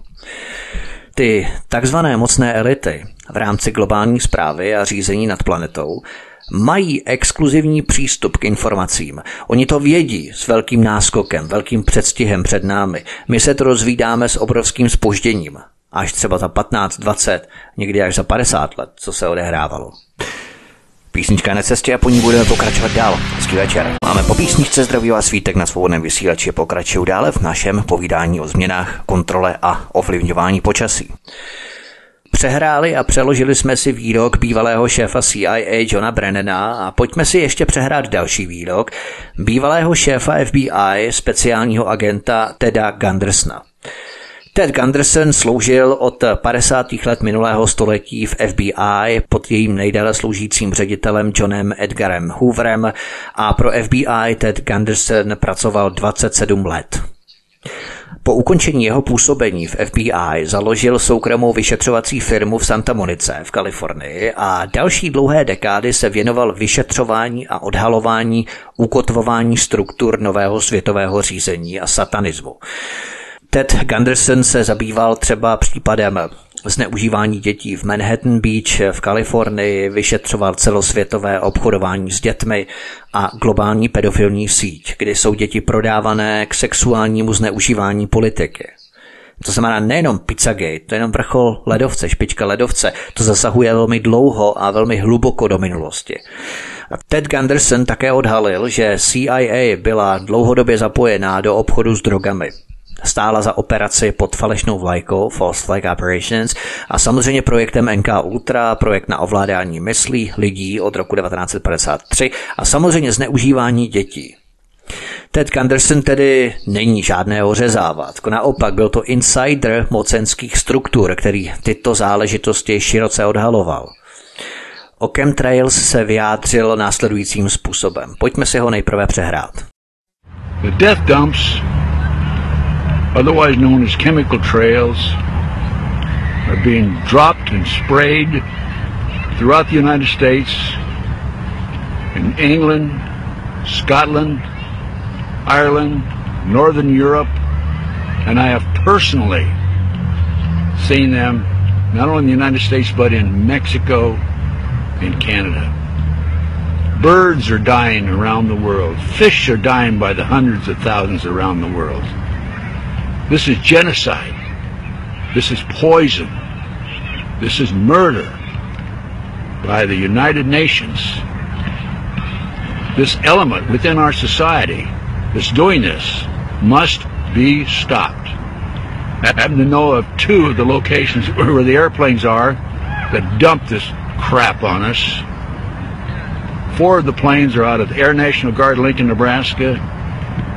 Speaker 1: Ty takzvané mocné elity v rámci globální zprávy a řízení nad planetou mají exkluzivní přístup k informacím. Oni to vědí s velkým náskokem, velkým předstihem před námi. My se to rozvídáme s obrovským spožděním. Až třeba za 15, 20, někdy až za 50 let, co se odehrávalo. Písnička na cestě a po ní budeme pokračovat dál. Hezký večer. Máme po písničce zdraví a svítek na svobodném vysílači. Pokračuju dále v našem povídání o změnách, kontrole a ovlivňování počasí. Přehráli a přeložili jsme si výrok bývalého šéfa CIA Johna Brennana a pojďme si ještě přehrát další výrok bývalého šéfa FBI speciálního agenta Teda Gundersona. Ted Gunderson sloužil od 50. let minulého století v FBI pod jejím nejdéle sloužícím ředitelem Johnem Edgarem Hooverem a pro FBI Ted Gunderson pracoval 27 let. Po ukončení jeho působení v FBI založil soukromou vyšetřovací firmu v Santa Monice v Kalifornii a další dlouhé dekády se věnoval vyšetřování a odhalování ukotvování struktur nového světového řízení a satanismu. Ted Gunderson se zabýval třeba případem zneužívání dětí v Manhattan Beach v Kalifornii, vyšetřoval celosvětové obchodování s dětmi a globální pedofilní síť, kdy jsou děti prodávané k sexuálnímu zneužívání politiky. To znamená nejenom Pizzagate, to je jenom vrchol ledovce, špička ledovce, to zasahuje velmi dlouho a velmi hluboko do minulosti. Ted Gunderson také odhalil, že CIA byla dlouhodobě zapojená do obchodu s drogami stála za operaci pod falešnou vlajkou False Flag Operations a samozřejmě projektem NK Ultra, projekt na ovládání myslí lidí od roku 1953 a samozřejmě zneužívání dětí. Ted Gunderson tedy není žádné ořezávat. Naopak byl to insider mocenských struktur, který tyto záležitosti široce odhaloval. O chemtrails se vyjádřil následujícím způsobem. Pojďme si ho nejprve přehrát. The death dumps otherwise known as chemical trails, are being dropped and sprayed throughout the United States, in England, Scotland, Ireland, Northern Europe, and I have personally seen them not only in the United States but in Mexico and Canada. Birds are dying around the world. Fish are dying by the hundreds of thousands around the world. This is genocide. This is poison. This is murder by the United Nations. This element within our society that's doing this must be stopped. I happen to know of two of the locations where the airplanes are that dump this crap on us. Four of the planes are out of Air National Guard, Lincoln, Nebraska,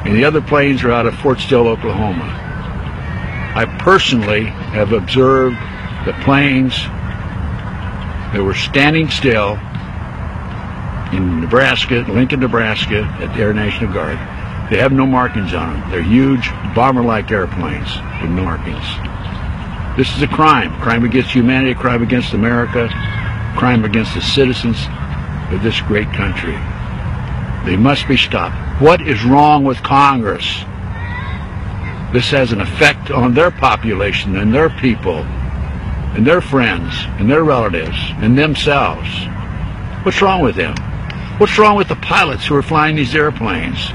Speaker 1: and the other planes are out of Fort Still, Oklahoma. Personally have observed the planes that were standing still in Nebraska, Lincoln, Nebraska, at the Air National Guard. They have no markings on them. They're huge bomber-like airplanes with no markings. This is a crime. Crime against humanity, crime against America, crime against the citizens of this great country. They must be stopped. What is wrong with Congress? This has an effect on their population and their people and their friends and their relatives and themselves. What's wrong with them? What's wrong with the pilots who are flying these airplanes?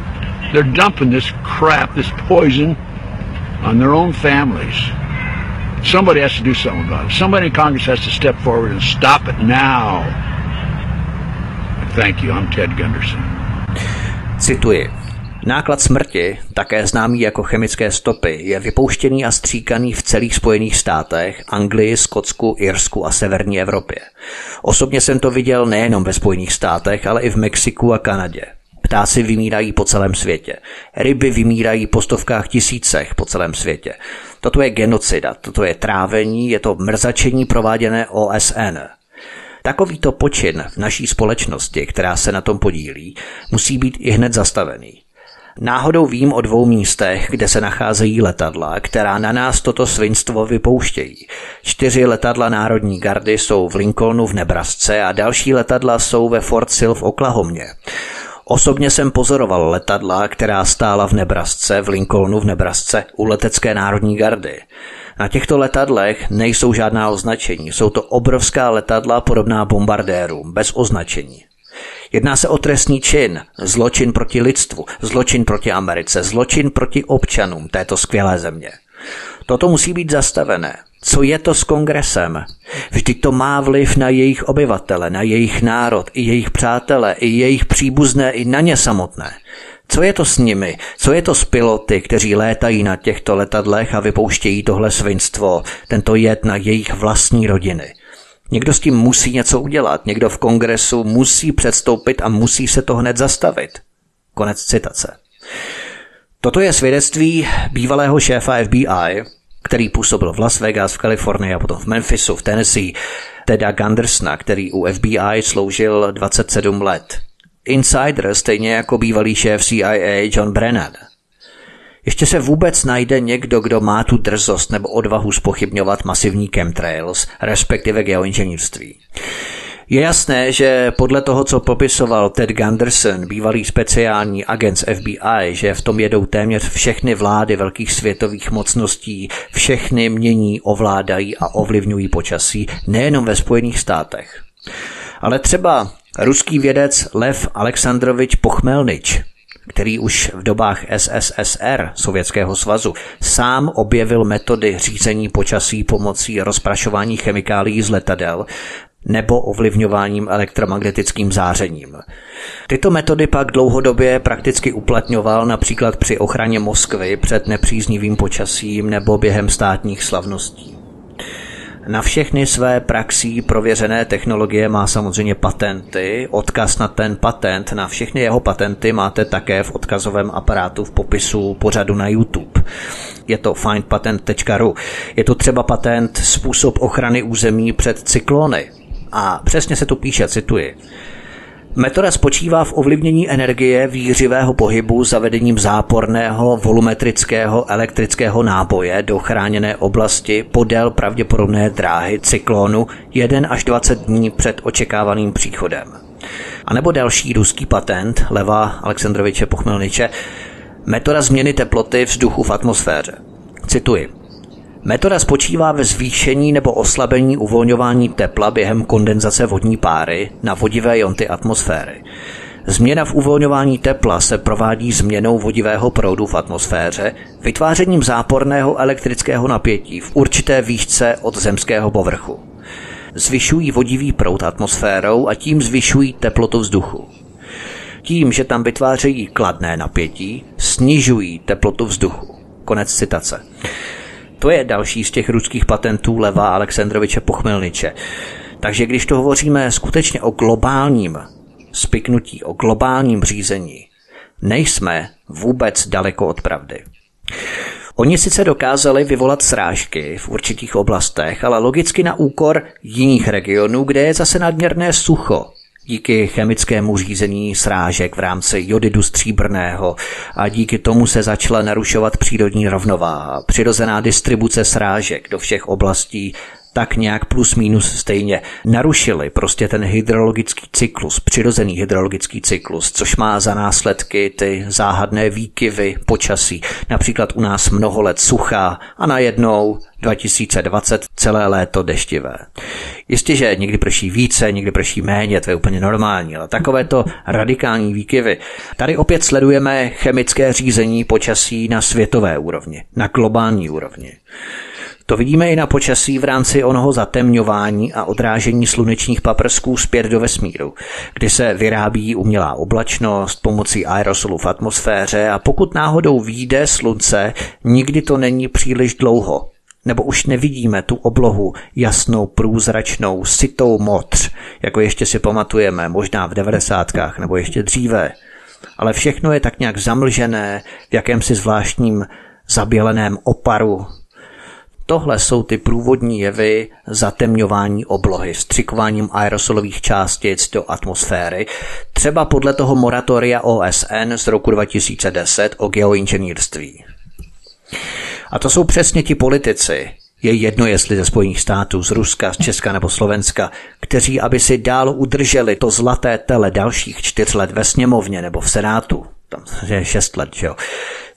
Speaker 1: They're dumping this crap, this poison on their own families. Somebody has to do something about it. Somebody in Congress has to step forward and stop it now. Thank you, I'm Ted Gunderson. Cituji. Náklad smrti, také známý jako chemické stopy, je vypouštěný a stříkaný v celých Spojených státech, Anglii, Skotsku, Irsku a severní Evropě. Osobně jsem to viděl nejenom ve Spojených státech, ale i v Mexiku a Kanadě. Ptáci vymírají po celém světě. Ryby vymírají po stovkách tisícech po celém světě. Toto je genocida, toto je trávení, je to mrzačení prováděné OSN. Takovýto počin v naší společnosti, která se na tom podílí, musí být i hned zastavený. Náhodou vím o dvou místech, kde se nacházejí letadla, která na nás toto svinstvo vypouštějí. Čtyři letadla Národní gardy jsou v Lincolnu v Nebrasce a další letadla jsou ve Fort Sill v Oklahomě. Osobně jsem pozoroval letadla, která stála v Nebrasce, v Lincolnu v Nebrasce, u letecké národní gardy. Na těchto letadlech nejsou žádná označení, jsou to obrovská letadla podobná bombardérům, bez označení. Jedná se o trestný čin, zločin proti lidstvu, zločin proti Americe, zločin proti občanům této skvělé země. Toto musí být zastavené. Co je to s kongresem? Vždyť to má vliv na jejich obyvatele, na jejich národ, i jejich přátele, i jejich příbuzné, i na ně samotné. Co je to s nimi? Co je to s piloty, kteří létají na těchto letadlech a vypouštějí tohle svinstvo, tento jed na jejich vlastní rodiny? Někdo s tím musí něco udělat, někdo v kongresu musí předstoupit a musí se to hned zastavit. Konec citace. Toto je svědectví bývalého šéfa FBI, který působil v Las Vegas, v Kalifornii a potom v Memphisu, v Tennessee, Teda Gundersna, který u FBI sloužil 27 let. Insider, stejně jako bývalý šéf CIA John Brennan. Ještě se vůbec najde někdo, kdo má tu drzost nebo odvahu spochybňovat masivní chemtrails, respektive geoinženýrství. Je jasné, že podle toho, co popisoval Ted Gunderson, bývalý speciální agent z FBI, že v tom jedou téměř všechny vlády velkých světových mocností, všechny mění, ovládají a ovlivňují počasí, nejenom ve Spojených státech. Ale třeba ruský vědec Lev Aleksandrovič Pochmelnič, který už v dobách SSSR, Sovětského svazu, sám objevil metody řízení počasí pomocí rozprašování chemikálií z letadel, nebo ovlivňováním elektromagnetickým zářením. Tyto metody pak dlouhodobě prakticky uplatňoval například při ochraně Moskvy před nepříznivým počasím nebo během státních slavností. Na všechny své praxí prověřené technologie má samozřejmě patenty. Odkaz na ten patent, na všechny jeho patenty máte také v odkazovém aparátu v popisu pořadu na YouTube. Je to findpatent.ru. Je to třeba patent způsob ochrany území před cyklony, a přesně se tu píše, cituji. Metoda spočívá v ovlivnění energie výřivého pohybu zavedením záporného volumetrického elektrického náboje do chráněné oblasti podél pravděpodobné dráhy cyklonu 1 až 20 dní před očekávaným příchodem. A nebo další ruský patent Leva Aleksandroviče Pochmelniče, metoda změny teploty vzduchu v atmosféře. Cituji. Metoda spočívá ve zvýšení nebo oslabení uvolňování tepla během kondenzace vodní páry na vodivé jonty atmosféry. Změna v uvolňování tepla se provádí změnou vodivého proudu v atmosféře, vytvářením záporného elektrického napětí v určité výšce od zemského povrchu. Zvyšují vodivý proud atmosférou a tím zvyšují teplotu vzduchu. Tím, že tam vytvářejí kladné napětí, snižují teplotu vzduchu. Konec citace. To je další z těch ruských patentů Leva Aleksandroviče Pochmelniče. Takže když to hovoříme skutečně o globálním spiknutí, o globálním řízení, nejsme vůbec daleko od pravdy. Oni sice dokázali vyvolat srážky v určitých oblastech, ale logicky na úkor jiných regionů, kde je zase nadměrné sucho, díky chemickému řízení srážek v rámci jodidu stříbrného a díky tomu se začala narušovat přírodní rovnováha, přirozená distribuce srážek do všech oblastí tak nějak plus minus stejně narušili prostě ten hydrologický cyklus, přirozený hydrologický cyklus, což má za následky ty záhadné výkyvy počasí. Například u nás mnoho let suchá a najednou 2020 celé léto deštivé. Jistě, že někdy prší více, někdy prší méně, to je úplně normální, ale takovéto radikální výkyvy. Tady opět sledujeme chemické řízení počasí na světové úrovni, na globální úrovni. To vidíme i na počasí v rámci onoho zatemňování a odrážení slunečních paprsků zpět do vesmíru, kdy se vyrábí umělá oblačnost pomocí aerosolu v atmosféře a pokud náhodou výjde slunce, nikdy to není příliš dlouho, nebo už nevidíme tu oblohu jasnou, průzračnou, sitou modř, jako ještě si pamatujeme, možná v devadesátkách nebo ještě dříve. Ale všechno je tak nějak zamlžené v jakémsi zvláštním zaběleném oparu. Tohle jsou ty průvodní jevy zatemňování oblohy, střikováním aerosolových částic do atmosféry, třeba podle toho moratoria OSN z roku 2010 o geoinženýrství. A to jsou přesně ti politici, je jedno, jestli ze Spojených států, z Ruska, z Česka nebo Slovenska, kteří, aby si dál udrželi to zlaté tele dalších čtyř let ve sněmovně nebo v senátu, tam je šest let, že jo,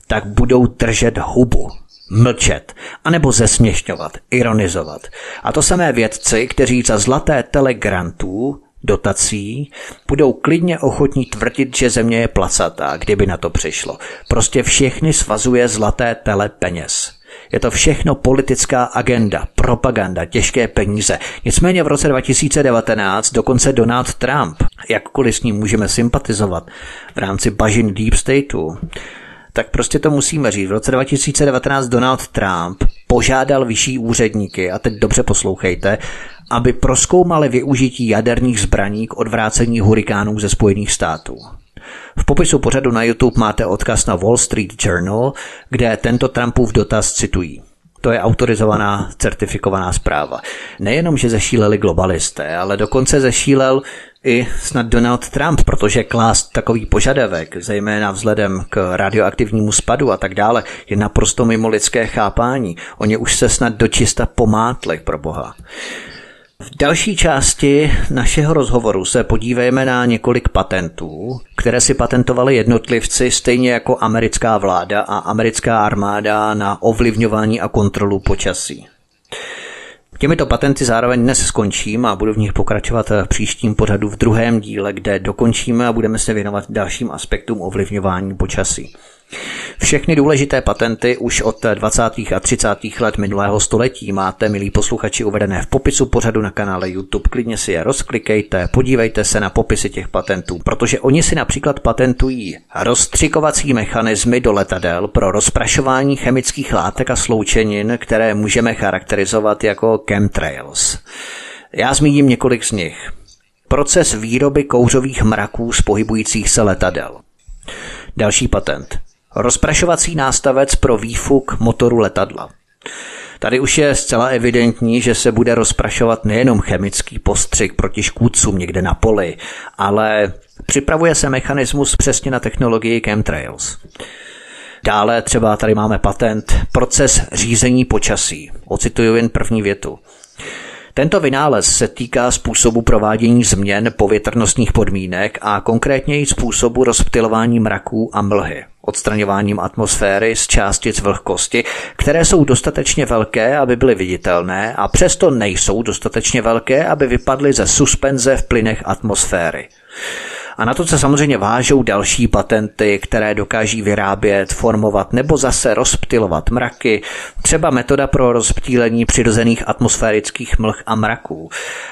Speaker 1: tak budou držet hubu, mlčet, anebo zesměšňovat, ironizovat. A to samé vědci, kteří za zlaté tele grantů dotací, budou klidně ochotní tvrdit, že země je placatá, kdyby na to přišlo. Prostě všechny svazuje zlaté tele peněz. Je to všechno politická agenda, propaganda, těžké peníze. Nicméně v roce 2019 dokonce Donald Trump, jakkoliv s ním můžeme sympatizovat v rámci bažin Deep Stateu, tak prostě to musíme říct. V roce 2019 Donald Trump požádal vyšší úředníky, a teď dobře poslouchejte, aby proskoumali využití jaderných zbraní k odvrácení hurikánů ze Spojených států. V popisu pořadu na YouTube máte odkaz na Wall Street Journal, kde tento Trumpův dotaz citují. To je autorizovaná, certifikovaná zpráva. Nejenom, že zešíleli globalisté, ale dokonce zešílel i snad Donald Trump, protože klást takový požadavek, zejména vzhledem k radioaktivnímu spadu a tak dále, je naprosto mimo lidské chápání. Oni už se snad dočista pomátli, pro boha. V další části našeho rozhovoru se podívejme na několik patentů, které si patentovali jednotlivci stejně jako americká vláda a americká armáda na ovlivňování a kontrolu počasí. Těmito patenty zároveň dnes skončím a budu v nich pokračovat v příštím pořadu v druhém díle, kde dokončíme a budeme se věnovat dalším aspektům ovlivňování počasí. Všechny důležité patenty už od 20. a 30. let minulého století máte, milí posluchači, uvedené v popisu pořadu na kanále YouTube. Klidně si je rozklikejte, podívejte se na popisy těch patentů, protože oni si například patentují rozstřikovací mechanismy do letadel pro rozprašování chemických látek a sloučenin, které můžeme charakterizovat jako chemtrails. Já zmíním několik z nich. Proces výroby kouřových mraků z pohybujících se letadel. Další patent. Rozprašovací nástavec pro výfuk motoru letadla. Tady už je zcela evidentní, že se bude rozprašovat nejenom chemický postřik proti škůdcům někde na poli, ale připravuje se mechanismus přesně na technologii chemtrails. Dále třeba tady máme patent proces řízení počasí. Ocituju jen první větu. Tento vynález se týká způsobu provádění změn povětrnostních podmínek a konkrétně i způsobu rozptilování mraků a mlhy odstraňováním atmosféry z částic vlhkosti, které jsou dostatečně velké, aby byly viditelné a přesto nejsou dostatečně velké, aby vypadly ze suspenze v plynech atmosféry. A na to se samozřejmě vážou další patenty, které dokáží vyrábět, formovat nebo zase rozptilovat mraky, třeba metoda pro rozptýlení přirozených atmosférických mlh a mraků.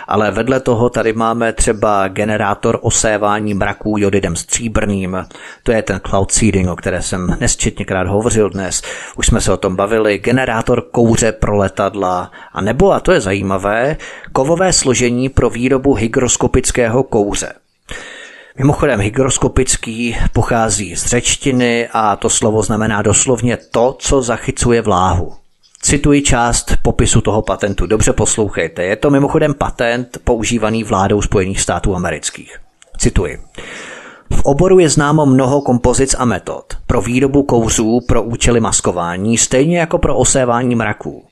Speaker 1: Ale vedle toho tady máme třeba generátor osévání mraků jodidem stříbrným. To je ten cloud seeding, o které jsem nesčetněkrát hovořil dnes. Už jsme se o tom bavili. Generátor kouře pro letadla. A nebo, a to je zajímavé, kovové složení pro výrobu hygroskopického kouře. Mimochodem, hygroskopický pochází z řečtiny a to slovo znamená doslovně to, co zachycuje vláhu. Cituji část popisu toho patentu. Dobře poslouchejte. Je to mimochodem patent používaný vládou Spojených států amerických. Cituji. V oboru je známo mnoho kompozic a metod pro výrobu kouřů pro účely maskování, stejně jako pro osévání mraků.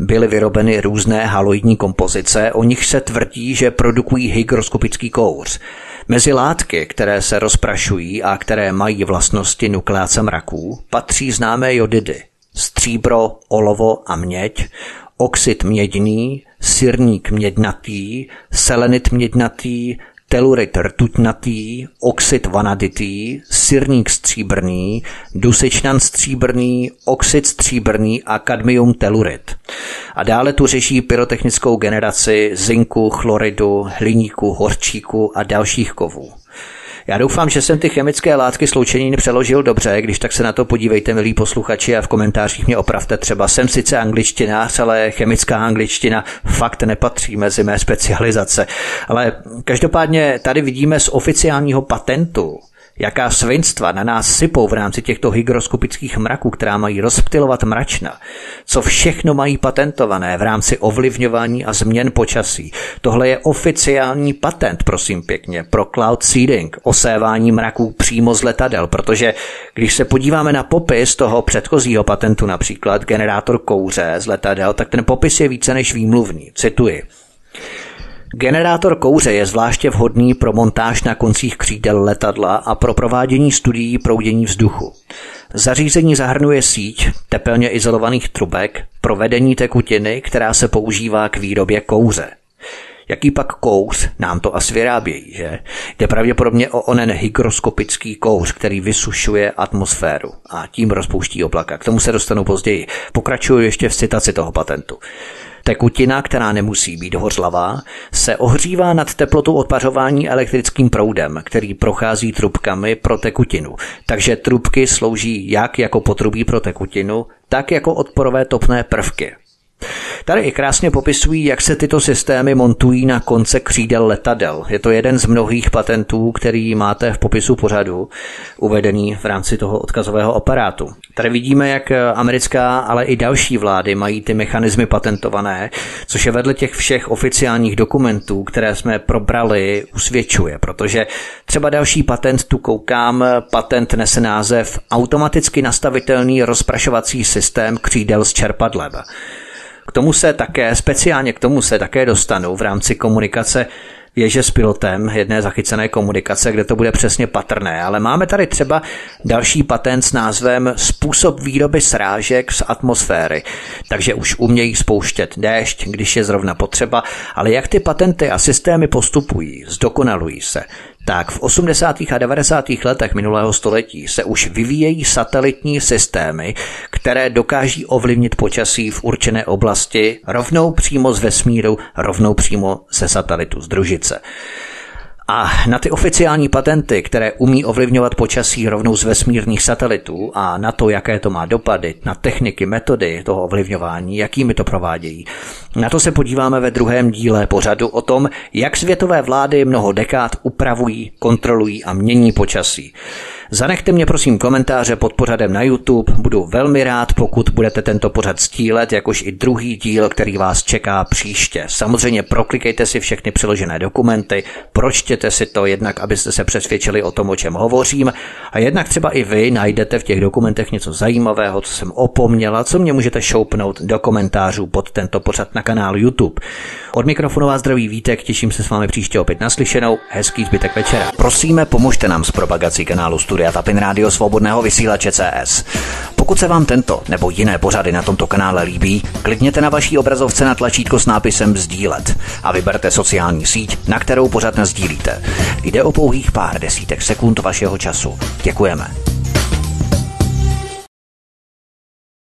Speaker 1: Byly vyrobeny různé haloidní kompozice, o nich se tvrdí, že produkují hygroskopický kouř. Mezi látky, které se rozprašují a které mají vlastnosti nukleáce mraků, patří známé jodidy, stříbro, olovo a měď, oxid měďný, sirník měďnatý, selenit měďnatý, telurit rtuťnatý, oxid vanaditý, sirník stříbrný, dusičnan stříbrný, oxid stříbrný a kadmium telurit. A dále tu řeší pyrotechnickou generaci zinku, chloridu, hliníku, horčíku a dalších kovů. Já doufám, že jsem ty chemické látky sloučeniny přeložil dobře, když tak se na to podívejte, milí posluchači, a v komentářích mě opravte třeba. Jsem sice angličtinář, ale chemická angličtina fakt nepatří mezi mé specializace. Ale každopádně tady vidíme z oficiálního patentu, jaká svinstva na nás sypou v rámci těchto hygroskopických mraků, která mají rozptilovat mračna, co všechno mají patentované v rámci ovlivňování a změn počasí. Tohle je oficiální patent, prosím pěkně, pro cloud seeding, osévání mraků přímo z letadel, protože když se podíváme na popis toho předchozího patentu, například generátor kouře z letadel, tak ten popis je více než výmluvný. Cituji. Generátor kouře je zvláště vhodný pro montáž na koncích křídel letadla a pro provádění studií proudění vzduchu. Zařízení zahrnuje síť tepelně izolovaných trubek pro vedení tekutiny, která se používá k výrobě kouře. Jaký pak kouř nám to asi vyrábějí, že? Jde pravděpodobně o onen hygroskopický kouř, který vysušuje atmosféru a tím rozpouští oblaka. K tomu se dostanu později. Pokračuju ještě v citaci toho patentu. Tekutina, která nemusí být hořlavá, se ohřívá nad teplotu odpařování elektrickým proudem, který prochází trubkami pro tekutinu. Takže trubky slouží jak jako potrubí pro tekutinu, tak jako odporové topné prvky. Tady i krásně popisují, jak se tyto systémy montují na konce křídel letadel. Je to jeden z mnohých patentů, který máte v popisu pořadu, uvedený v rámci toho odkazového aparátu. Tady vidíme, jak americká, ale i další vlády mají ty mechanismy patentované, což je vedle těch všech oficiálních dokumentů, které jsme probrali, usvědčuje, protože třeba další patent tu koukám, patent nese název automaticky nastavitelný rozprašovací systém křídel s čerpadlem. K tomu se také, speciálně k tomu se také dostanu v rámci komunikace věže s pilotem jedné zachycené komunikace, kde to bude přesně patrné. Ale máme tady třeba další patent s názvem Způsob výroby srážek z atmosféry. Takže už umějí spouštět déšť, když je zrovna potřeba, ale jak ty patenty a systémy postupují, zdokonalují se, tak v 80. a 90. letech minulého století se už vyvíjejí satelitní systémy, které dokáží ovlivnit počasí v určené oblasti rovnou přímo z vesmíru, rovnou přímo ze satelitu z družice. A na ty oficiální patenty, které umí ovlivňovat počasí rovnou z vesmírných satelitů a na to, jaké to má dopady, na techniky, metody toho ovlivňování, jakými to provádějí, na to se podíváme ve druhém díle pořadu o tom, jak světové vlády mnoho dekád upravují, kontrolují a mění počasí. Zanechte mě prosím komentáře pod pořadem na YouTube, budu velmi rád, pokud budete tento pořad stílet, jakož i druhý díl, který vás čeká příště. Samozřejmě proklikejte si všechny přiložené dokumenty, pročtěte si to jednak, abyste se přesvědčili o tom, o čem hovořím, a jednak třeba i vy najdete v těch dokumentech něco zajímavého, co jsem opomněla, co mě můžete šoupnout do komentářů pod tento pořad na kanálu YouTube. Od mikrofonu vás zdraví Vítek, těším se s vámi příště opět naslyšenou, hezký zbytek večera. Prosíme, pomožte nám s propagací kanálu Studia Tapin Rádio Svobodného vysílače CS. Pokud se vám tento nebo jiné pořady na tomto kanále líbí, klikněte na vaší obrazovce na tlačítko s nápisem Sdílet a vyberte sociální síť, na kterou pořad sdílíte. Jde o pouhých pár desítek sekund vašeho času. Děkujeme.